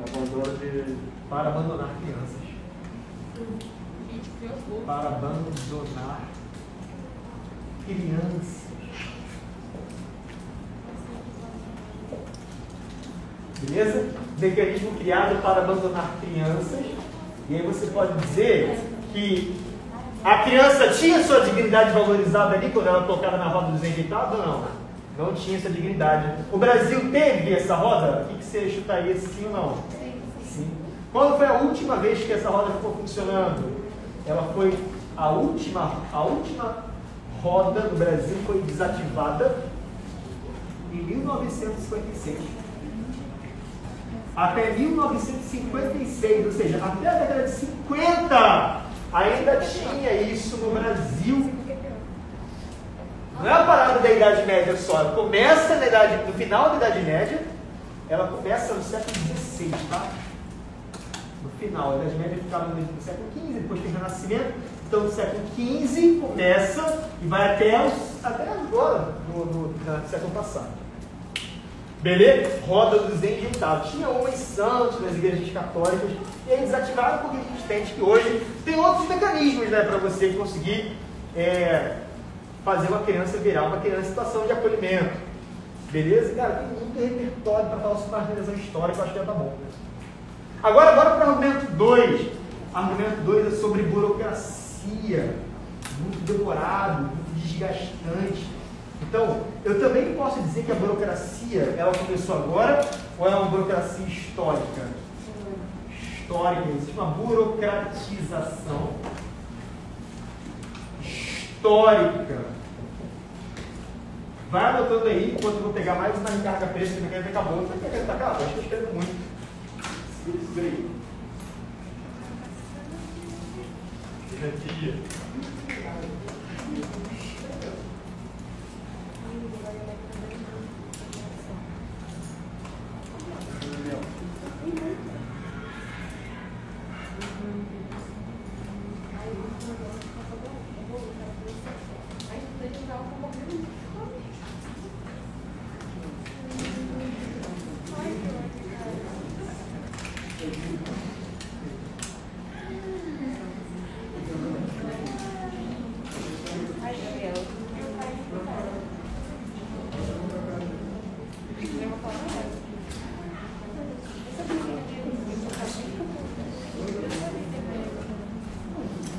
Abandono de. Para abandonar crianças. Para abandonar crianças. Beleza? Mecanismo criado para abandonar crianças. E aí você pode dizer que a criança tinha sua dignidade valorizada ali quando ela colocada na roda dos enjeitados ou não? Não tinha essa dignidade. O Brasil teve essa roda? O que você chutaria sim ou não? Sim. Quando foi a última vez que essa roda ficou funcionando? Ela foi a última, a última roda no Brasil foi desativada em 1956. Até 1956, ou seja, até a década de 50, ainda tinha isso no Brasil. Não é a parada da Idade Média só, ela começa na idade, no final da Idade Média, ela começa no século XVI, tá? No final, a Idade Média ficava no século XV, depois tem o Renascimento, então no século XV começa e vai até, até agora, no, no, no século passado. Beleza? Roda dos enjeitados. Tinha homens santos nas igrejas católicas e aí desativaram porque a gente entende que hoje tem outros mecanismos né, para você conseguir é, fazer uma criança virar uma criança em situação de acolhimento. Beleza? Cara, tem muito repertório para falar sobre marginalização histórica, eu acho que já tá bom. Né? Agora, agora para o argumento 2. Argumento 2 é sobre burocracia. muito demorado, muito desgastante. Então, eu também posso dizer que a burocracia ela começou agora ou é uma burocracia histórica? Histórica, existe uma burocratização histórica. Vai anotando aí, enquanto eu vou pegar mais uma recarga preta, que a minha caneta acabou. Não quer acabou, acho que eu escrevo muito. Isso aí. Aqui.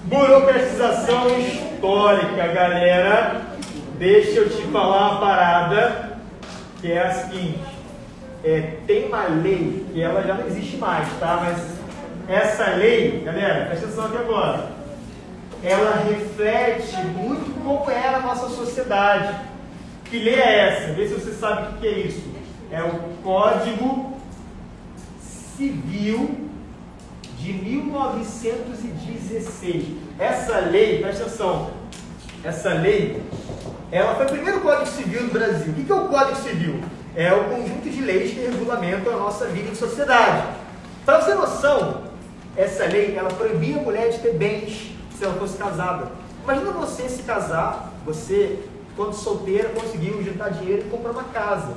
Burocratização histórica, galera. Deixa eu te falar uma parada que é a seguinte. É, tem uma lei que ela já não existe mais, tá? Mas essa lei, galera, presta atenção aqui agora. Ela reflete muito como é a nossa sociedade. Que lei é essa? Vê se você sabe o que é isso. É o Código Civil de 1916. Essa lei, presta atenção, essa lei, ela foi o primeiro Código Civil do Brasil. O que é o Código Civil? É o conjunto de leis que regulamentam a nossa vida em sociedade. Para você ter noção, essa lei, ela proibia a mulher de ter bens se ela fosse casada. Imagina você se casar, você, quando solteira, conseguiu juntar dinheiro e comprar uma casa.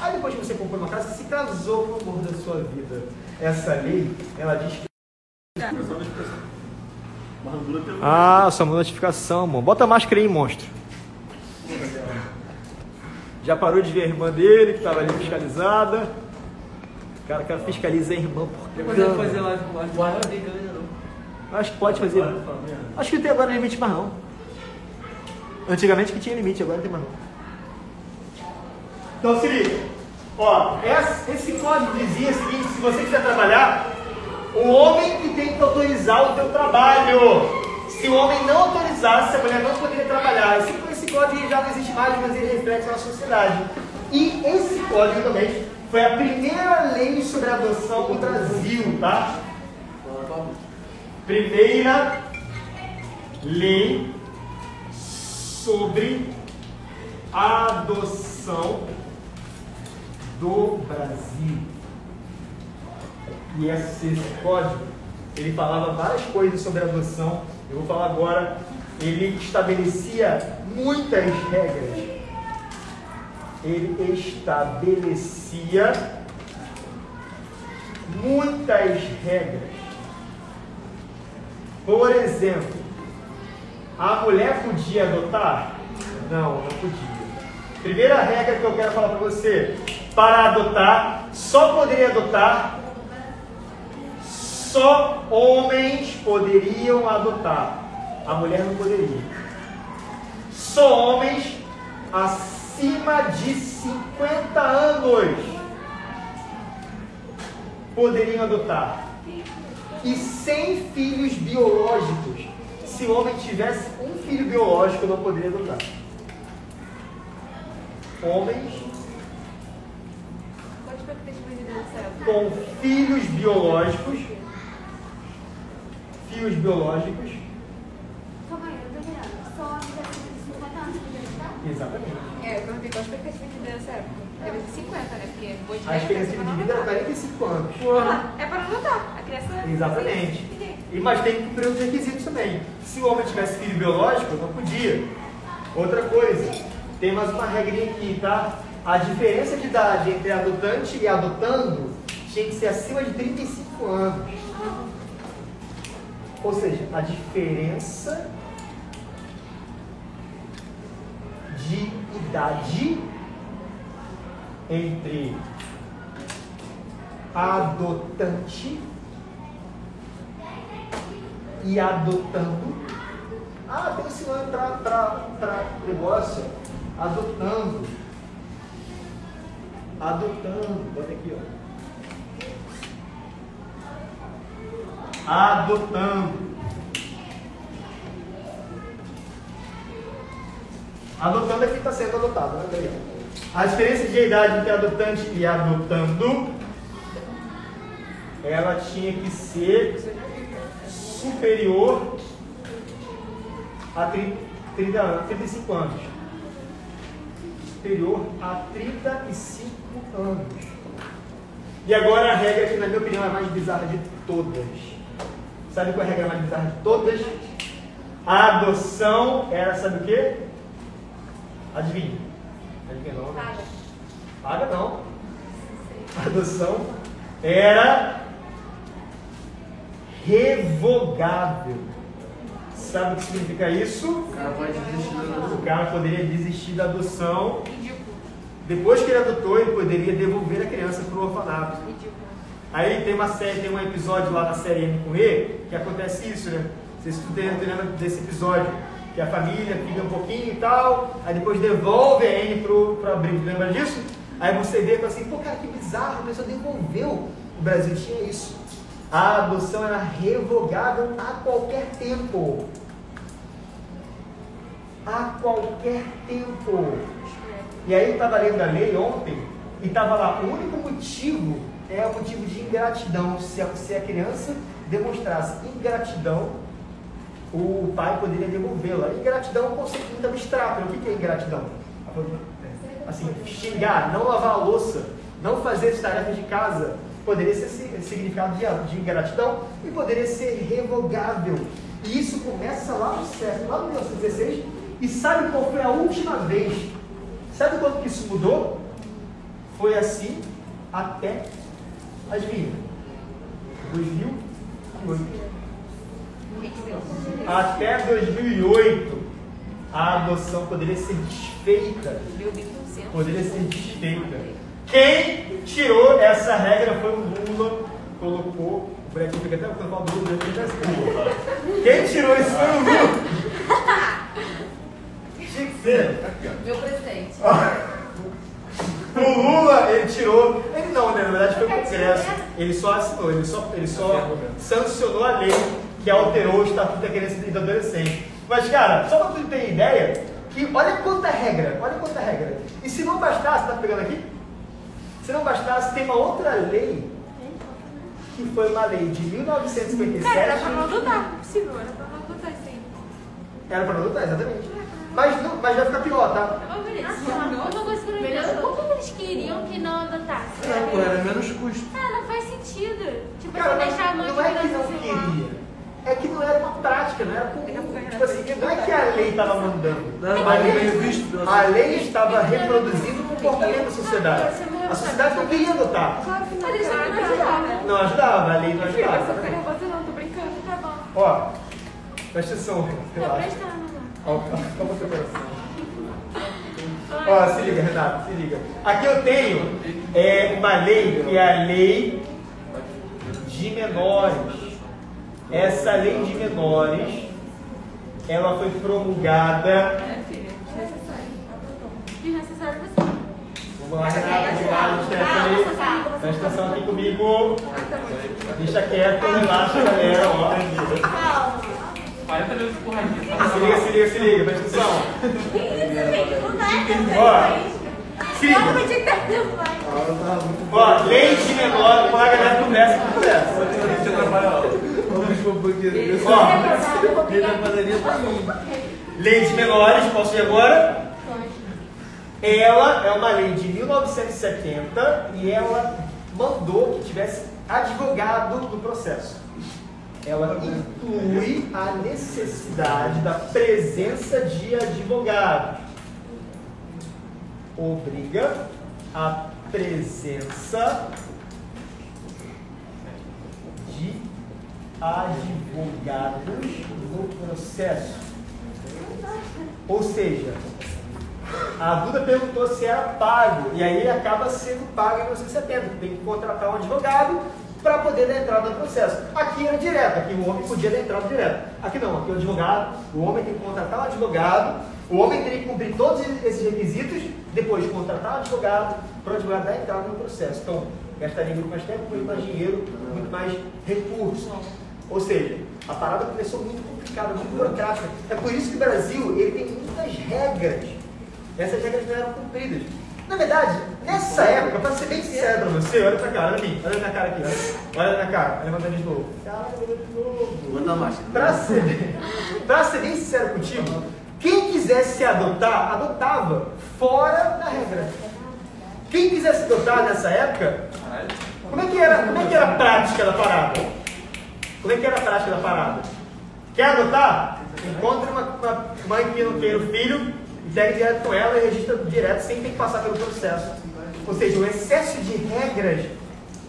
Aí depois que você comprou uma casa, você se casou com o amor da sua vida. Essa lei, ela diz que ah, sua notificação, mano. Bota a máscara aí, monstro. Já parou de ver a irmã dele, que estava ali fiscalizada. O cara que fiscaliza a irmã por Depois ele fazer live com o. Acho que pode fazer. Acho que tem agora limite mais não. Antigamente que tinha limite, agora tem mais não. Então se liga. Ó, esse, código dizia o seguinte, se você quiser trabalhar, o homem que tem que autorizar o teu trabalho. Se o homem não autorizasse, a mulher não poderia trabalhar. Esse código já não existe mais, mas ele reflete a nossa sociedade. E esse código também foi a primeira lei sobre adoção no Brasil, tá? Primeira lei sobre adoção do Brasil. E esse código, ele falava várias coisas sobre adoção. Eu vou falar agora. Ele estabelecia muitas regras. Ele estabelecia muitas regras. Por exemplo, a mulher podia adotar? Não, não podia. Primeira regra que eu quero falar para você: para adotar, só poderia adotar só homens poderiam adotar. A mulher não poderia. Só homens acima de 50 anos poderiam adotar. E sem filhos biológicos. Se o homem tivesse um filho biológico, não poderia adotar. Homens com filhos biológicos fios biológicos. Calma aí, eu tô vendo. Só de 50 anos podia ajudar? Exatamente. É, eu perguntei qual a expectativa de vida nessa época. Deve ser 50, né? Porque depois de A expectativa de vida era 45 anos. Ah, é para anotar. A criança. Exatamente. E, mas tem que cumprir os requisitos também. Se o homem tivesse filho biológico, não podia. Outra coisa, tem mais uma regrinha aqui, tá? A diferença de idade entre adotante e adotando tinha que ser acima de 35 anos. Ou seja, a diferença de idade entre adotante e adotando Ah, tem esse nome para negócio. Adotando. Adotando. Bota aqui, ó. Adotando. Adotando é quem está sendo adotado, né? Legal. A diferença de idade entre adotante e adotando, ela tinha que ser superior a 30, 30 anos, 35 anos. Superior a 35 anos. E agora a regra que, na minha opinião, é a mais bizarra de todas. Sabe qual é a regra mais bizarra de todas? A adoção era, sabe o quê? Adivinha? Adivinha não? né? Paga. Paga não. A adoção era revogável. Sabe o que significa isso? O cara pode desistir da adoção. O cara poderia desistir da adoção. Depois que ele adotou, ele poderia devolver a criança para o orfanato. Aí tem uma série, tem um episódio lá na série M com E que acontece isso, né? Não sei se tu tem- tu lembra desse episódio, que a família fica um pouquinho e tal, aí depois devolve a N pro, pro abrigo, lembra disso? Aí você vê e assim, pô cara, que bizarro, a pessoa devolveu. O Brasil tinha isso. A adoção era revogável a qualquer tempo. A qualquer tempo. E aí eu estava lendo a lei ontem e estava lá, o único motivo é o motivo de ingratidão. Se a, se a criança demonstrasse ingratidão, o pai poderia devolvê-la. Ingratidão é um conceito muito abstrato. O que é ingratidão? Assim, xingar, não lavar a louça, não fazer as tarefas de casa, poderia ser si- significado de, de ingratidão e poderia ser revogável. E isso começa lá no século, lá no 1916, e sabe qual foi a última vez? Sabe quando que isso mudou? Foi assim até, adivinha, 2008. Até 2008, a adoção poderia ser desfeita. Poderia ser desfeita. Quem tirou essa regra foi o Lula, colocou. O Bretinho fica até quando do Lula, fica assim. Quem tirou isso foi o Lula. Tinha que ser. Meu presidente. O Lula, ele tirou. Ele não, né? Na verdade foi o Congresso. Ele só assinou, ele só, ele só sancionou a lei que alterou o Estatuto da Criança e do Adolescente. Mas, cara, só pra tu ter ideia, que olha quanta regra, olha quanta regra. E se não bastasse, tá pegando aqui? Se não bastasse, tem uma outra lei que foi uma lei de 1957. Cara, era pra não adotar. Possível, era pra não adotar isso aí. Era pra não adotar, exatamente. Mas, não, mas vai ficar pior, tá? Por que eles queriam que não adotasse? É, era menos custo. Ah, não faz sentido. Tipo, Cara, deixar a mãe não de é que criança não queria. É que não era uma prática, não era comum. Tipo assim, não é que a lei estava mandando. Não A lei- bem visto A lei estava reproduzindo o comportamento da sociedade. A sociedade não queria adotar. Claro que não. Eles cara, não ajudava. Não ajudava, a lei não Filho, eu ajudava. ficaria você não, tô brincando, tá bom. Ó, presta atenção, Tô relaxa. Calma coração. Ó, se liga, Renato, se liga. Aqui eu tenho é, uma lei que é a lei de menores. Essa lei de menores, ela foi promulgada. É, filha, desnecessário. Desnecessário você. Vamos lá, Renato, obrigado, Stephanie. Presta atenção aqui comigo. Deixa quieto, relaxa, galera. Ó. 40 vezes porradinha. Se liga, se liga, se liga, presta atenção. Dá, Ó, se liga. Não tinha que ter tempo, vai. A aula tava muito Ó, lei de menor, com a galera conversa, conversa. Você trabalha lá. Vamos pro. Ó, padaria lei de menores, posso ir agora? Ela é uma lei de 1970 e ela mandou que tivesse advogado no processo. Ela inclui a necessidade da presença de advogado. Obriga a presença de advogados no processo. Ou seja, a Duda perguntou se era pago, e aí acaba sendo pago em 1970. Tem que contratar um advogado para poder dar entrada no processo. Aqui era direto, aqui o homem podia dar entrada direto. Aqui não, aqui o advogado, o homem tem que contratar um advogado, o homem teria que cumprir todos esses requisitos, depois contratar um advogado, para o advogado dar entrada no processo. Então, gastaria muito mais tempo, muito mais dinheiro, muito mais recursos. Ou seja, a parada começou muito complicada, muito burocrática. É por isso que o Brasil ele tem muitas regras. Essas regras não eram cumpridas. Na verdade, nessa época, para ser bem sincero para você, olha pra cá, olha mim, olha na cara aqui, olha, olha na cara, levanta de novo. Caralho, levanta de novo. Manda mais. Pra ser, pra ser bem sincero contigo, quem quisesse se adotar, adotava fora da regra. Quem quisesse adotar nessa época, como é que era, como é que era a prática da parada? Como é que era a prática da parada? Quer adotar? Encontre uma, uma mãe que não tem o filho, e pega direto com ela e registra direto sem ter que passar pelo processo. Ou seja, o excesso de regras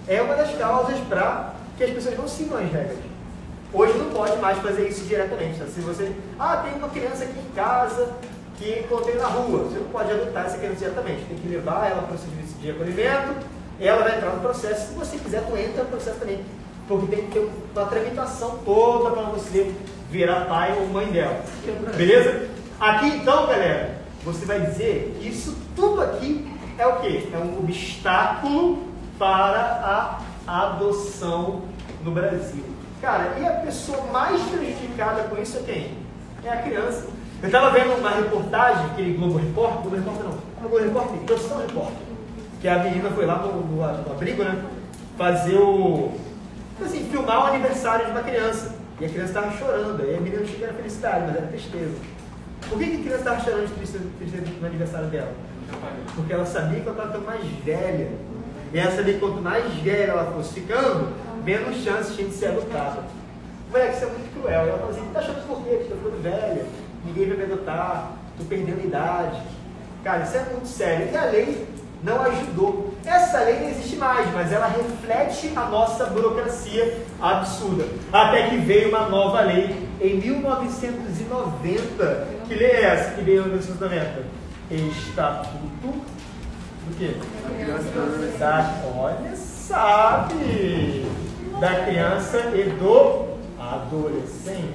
é uma das causas para que as pessoas não sigam as regras. Hoje não pode mais fazer isso diretamente. Tá? Se você, ah, tem uma criança aqui em casa que encontrei na rua, você não pode adotar essa criança diretamente. Tem que levar ela para o serviço de acolhimento, ela vai entrar no processo. Se você quiser, tu entra no processo também. Porque tem que ter uma tramitação toda para você virar pai ou mãe dela. Beleza? Aqui então, galera, você vai dizer que isso tudo aqui é o que? É um obstáculo para a adoção no Brasil. Cara, e a pessoa mais prejudicada com isso é quem? É a criança. Eu estava vendo uma reportagem, aquele Globo Repórter, Globo Repórter não, não Globo Repórter, Produção Repórter, que a menina foi lá no, no, no abrigo, né, fazer o, assim, filmar o aniversário de uma criança. E a criança estava chorando, aí a menina achou que era felicidade, mas era tristeza. Por que, que a criança estava chorando de tristeza, tristeza no aniversário dela? Porque ela sabia que ela estava ficando mais velha. E ela sabia que quanto mais velha ela fosse ficando, menos chance tinha de ser adotada. Moleque, isso é muito cruel. Ela fala assim, tá achando por quê? Estou ficando velha, ninguém vai me adotar, estou perdendo idade. Cara, isso é muito sério. E lei não ajudou. Essa lei não existe mais, mas ela reflete a nossa burocracia absurda. Até que veio uma nova lei em 1990. Que lei é essa que veio em 1990? Estatuto do quê? Da, olha, sabe! Da criança e do adolescente.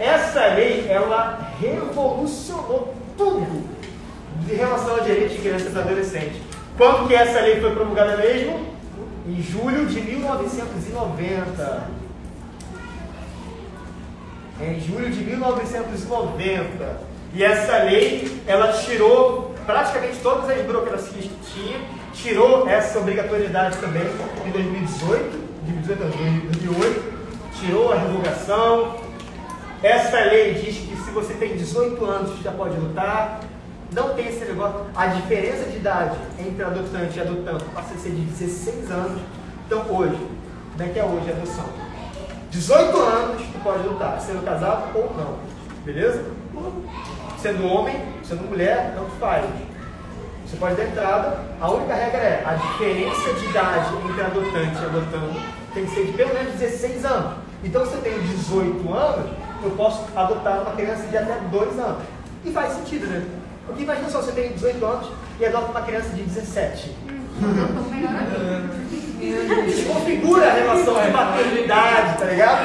Essa lei, ela revolucionou tudo em relação ao direito de criança e adolescente. Quando que essa lei foi promulgada mesmo? Em julho de 1990. Em julho de 1990. E essa lei, ela tirou praticamente todas as burocracias que tinha, tirou essa obrigatoriedade também em 2018, 2018 não, 2008, tirou a revogação. Essa lei diz que se você tem 18 anos, já pode lutar. Não tem esse negócio. A diferença de idade entre adotante e adotante passa a ser de 16 anos. Então hoje, como é que é hoje a adoção? 18 anos, tu pode lutar, sendo casado ou não. Beleza? Sendo homem, sendo mulher, tanto faz. Você pode dar entrada. A única regra é a diferença de idade entre adotante e adotando tem que ser de pelo menos 16 anos. Então, se eu tenho 18 anos, eu posso adotar uma criança de até 2 anos. E faz sentido, né? Porque imagina só, você tem 18 anos e adota uma criança de 17. Desconfigura a relação de paternidade, tá ligado?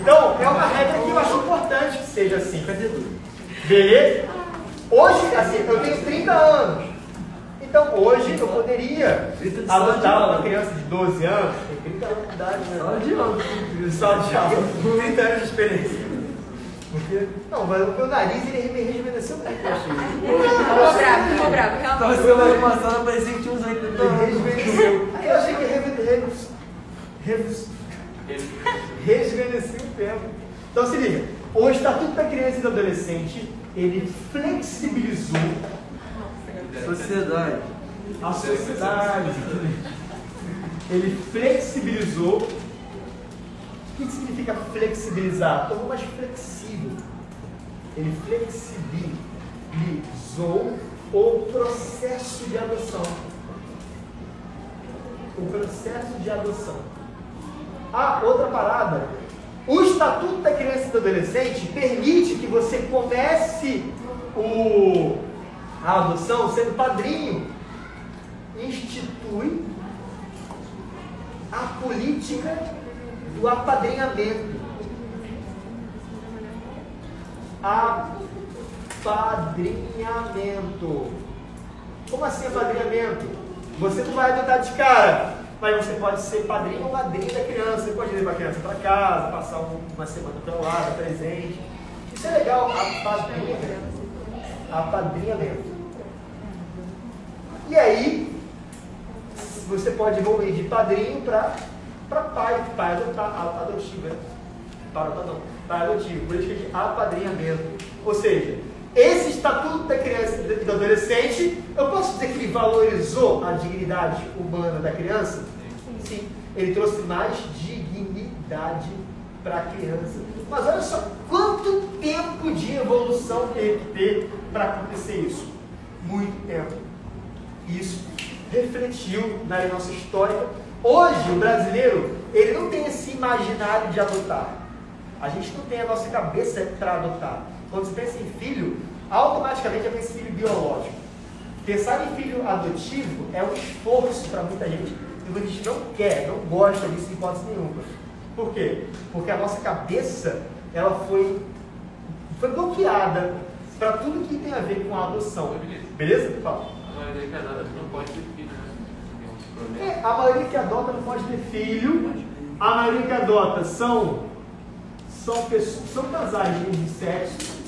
Então, é uma regra que eu acho importante que seja assim. Beleza? Hoje, assim, eu tenho 30 anos. Então, hoje eu poderia adotar uma criança de 12 anos, tem 30 anos de idade, né? Só de aula. Só de aula, 30 anos de experiência. Porque, não, mas o meu nariz ele me rejuvenesceu muito, eu achei. Ficou bravo, ficou bravo, realmente. Tava semana passada, parecia que tinha uns 80 Ele anos. eu achei que. Rejuvenesceu o tempo. Então se liga, o Estatuto da Criança e do Adolescente, ele flexibilizou Sociedade. a sociedade. Ele flexibilizou. O que significa flexibilizar? Tornou mais flexível. Ele flexibilizou o processo de adoção. O processo de adoção. Ah, outra parada. O Estatuto da Criança e do Adolescente permite que você comece o, a adoção sendo padrinho. Institui a política do apadrinhamento. Apadrinhamento. Como assim apadrinhamento? Você não vai adotar de cara, mas você pode ser padrinho ou madrinha da criança. Você pode levar a criança para casa, passar um- uma semana para lá, dar presente. Isso é legal, apadrinhamento. Apadrinhamento. E aí, você pode evoluir de padrinho para pai, pai adotar, a- adotivo, né? Para adotar não, pai adotivo, política de apadrinhamento. Ou seja, esse estatuto da criança e do adolescente, eu posso dizer que ele valorizou a dignidade humana da criança? Sim. Ele trouxe mais dignidade para a criança. Mas olha só, quanto tempo de evolução teve que ter para acontecer isso? Muito tempo isso refletiu na nossa história. Hoje, o brasileiro, ele não tem esse imaginário de adotar. A gente não tem a nossa cabeça para adotar. Quando você pensa em filho, automaticamente é esse filho biológico. Pensar em filho adotivo é um esforço para muita gente. E a gente não quer, não gosta disso em hipótese nenhuma. Por quê? Porque a nossa cabeça, ela foi, foi bloqueada para tudo que tem a ver com a adoção. Beleza? Fala. A maioria que adota não pode ter filho, né? Tem uns problemas. É, a maioria que adota não pode ter filho. A maioria que adota são, são, pessoas, são casais de sexo.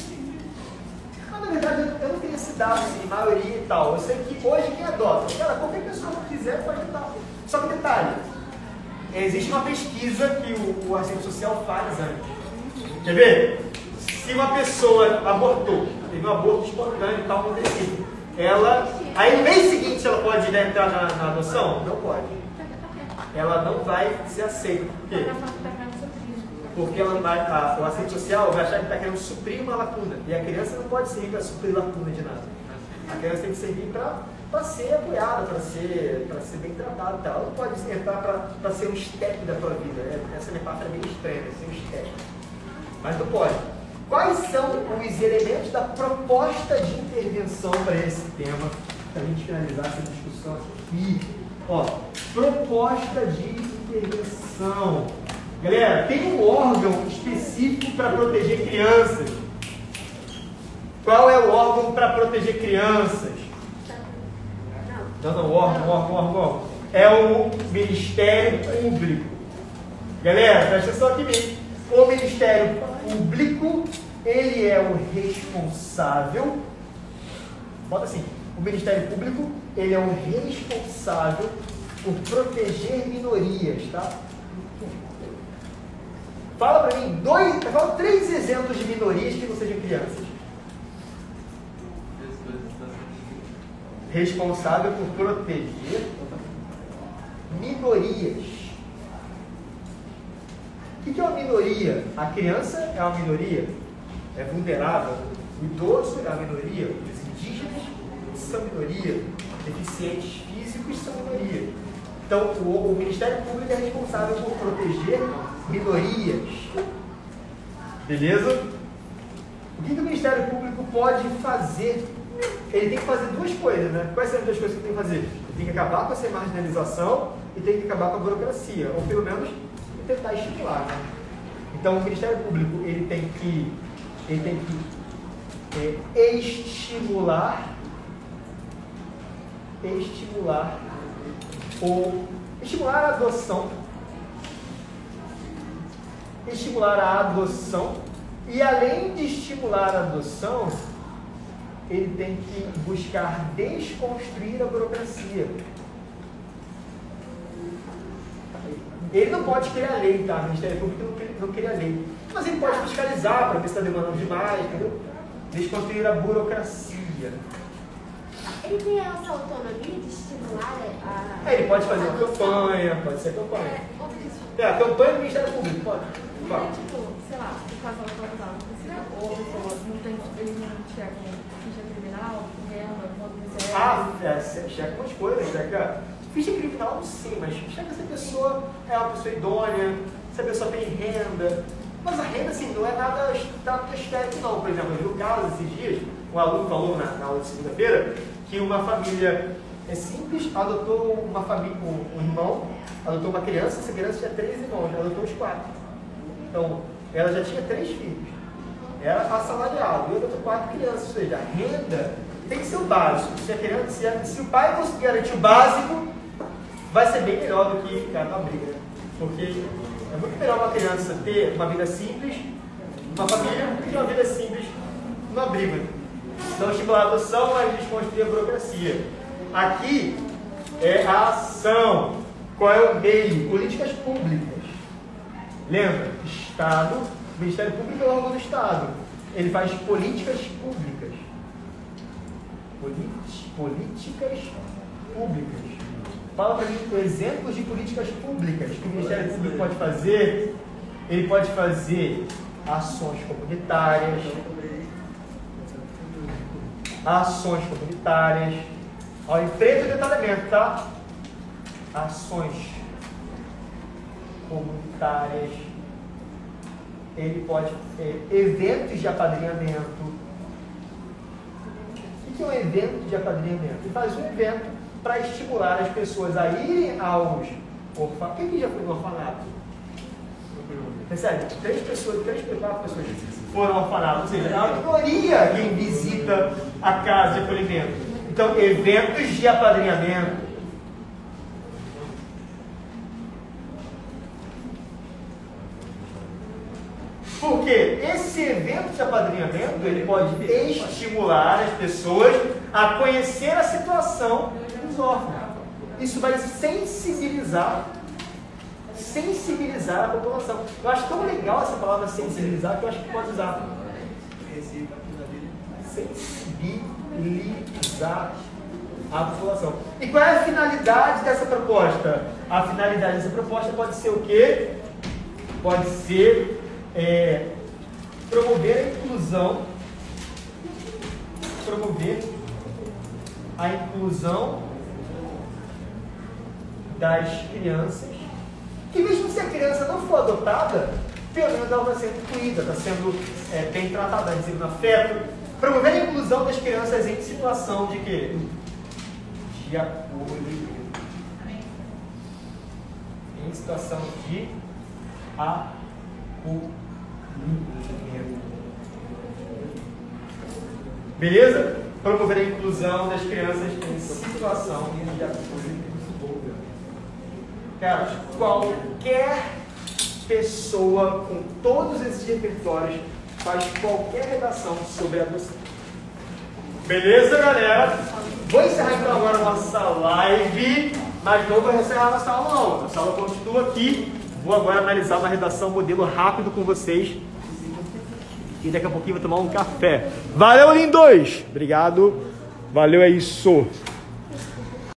Mas na verdade eu- não esse dado assim, maioria e tal. Eu sei que hoje quem adota, cara, qualquer pessoa que quiser pode adotar. Só que detalhe, existe uma pesquisa que o, o assistente social faz antes. Quer ver? Se uma pessoa abortou, teve um aborto espontâneo e tal, no tecido, ela. Aí no mês seguinte ela pode né, entrar na, na adoção? Não pode. Ela não vai ser aceita. Por quê? Porque ela vai, a, o assistente social vai achar que está querendo suprir uma lacuna. E a criança não pode servir para suprir lacuna de nada. A criança tem que servir para ser apoiada, para ser, pra ser bem tratada. e tal. Ela não pode entrar para ser um step da tua vida. É, essa metáfora é meio estranha, ser um step. Mas não pode. Quais são os elementos da proposta de intervenção para esse tema? Para a gente finalizar essa discussão aqui. Ó, proposta de intervenção. Galera, tem um órgão específico para proteger crianças. Qual é o órgão para proteger crianças? Não, não, órgão, órgão, órgão. É o Ministério Público. Galera, presta atenção aqui mesmo. O Ministério Público, ele é o responsável. Bota assim, o Ministério Público, ele é o responsável por proteger minorias, tá? Fala pra mim, dois, fala três exemplos de minorias que não sejam crianças. Responsável por proteger minorias. O que é uma minoria? A criança é uma minoria, é vulnerável. O idoso é uma minoria. Os indígenas são minoria. Deficientes físicos são minoria. Então, o, o Ministério Público é responsável por proteger minorias. Beleza? O que, que o Ministério Público pode fazer? Ele tem que fazer duas coisas, né? Quais são as duas coisas que ele tem que fazer? Ele tem que acabar com essa marginalização e tem que acabar com a burocracia, ou pelo menos tentar estimular, né? Então, o Ministério Público ele tem que, ele tem que é, estimular, estimular ou estimular a adoção, estimular a adoção e além de estimular a adoção, ele tem que buscar desconstruir a burocracia. Ele não pode criar lei, tá? O Ministério Público não cria, não cria lei. Mas ele pode fiscalizar para ver se está demandando demais, entendeu? Desconstruir a burocracia. Ele tem essa autonomia de estimular a. Aí ele pode fazer uma campanha, pode ser campanha. É. É, a campanha do Ministério Público, pode. Porque, tipo, sei lá, o casal casal, ou a pessoa não tem, eles não checam ficha criminal, renda, quanto recebe. Ah, é, checa umas coisas, checa. Ficha criminal, não mas checa se a pessoa é uma pessoa idônea, se a pessoa tem renda. Mas a renda, assim, não é nada tanto estético, não. Por exemplo, eu vi o caso esses dias, um aluno falou na, na aula de segunda-feira que uma família é simples adotou uma família, um, um irmão adotou uma criança, essa criança tinha três irmãos, ela adotou os quatro. Então, ela já tinha três filhos. Era assalariado, e adotou quatro crianças, ou seja, a renda tem que ser o básico. Se, a criança, se, a, se o pai conseguir garantir o básico, vai ser bem melhor do que ficar na briga. Porque é muito melhor uma criança ter uma vida simples, uma família, do que uma vida simples numa briga. Então, estimular a adoção é desconstruir a burocracia. Aqui é a ação. Qual é o meio? Políticas públicas. Lembra? Estado, o Ministério Público é o órgão do Estado. Ele faz políticas públicas. Polit- políticas públicas. Fala para mim exemplos de políticas públicas que o Ministério Público pode fazer. Ele pode fazer ações comunitárias, ações comunitárias. Ó, empresa de detalhamento, tá? Ações comunitárias. Ele pode. é, eventos de apadrinhamento. O que é um evento de apadrinhamento? Ele faz um evento para estimular as pessoas a irem aos orfanatos. Quem que já foi no orfanato? Percebe? Três pessoas, três, quatro pessoas foram ao. Ou seja, a maioria quem visita a casa de acolhimento. Então, eventos de apadrinhamento. Porque esse evento de apadrinhamento ele pode estimular as pessoas a conhecer a situação Isso vai sensibilizar, sensibilizar a população. Eu acho tão legal essa palavra sensibilizar que eu acho que pode usar. Sensibilizar a população. E qual é a finalidade dessa proposta? A finalidade dessa proposta pode ser o quê? Pode ser é, promover a inclusão, promover a inclusão das crianças, que mesmo se a criança não for adotada, pelo menos ela está sendo incluída, está sendo é, bem tratada, recebendo afeto. Promover a inclusão das crianças em situação de quê? De acolhimento. Em situação de acolhimento. Beleza? Promover a inclusão das crianças em situação de acolhimento. Cara, qualquer pessoa com todos esses repertórios faz qualquer redação sobre adoção. Beleza, galera? Vou encerrar então agora a nossa live, mas não vou encerrar a nossa aula não. Nossa aula continua aqui. Vou agora analisar uma redação modelo rápido com vocês. E daqui a pouquinho vou tomar um café. Valeu, lindos! Obrigado. Valeu, é isso.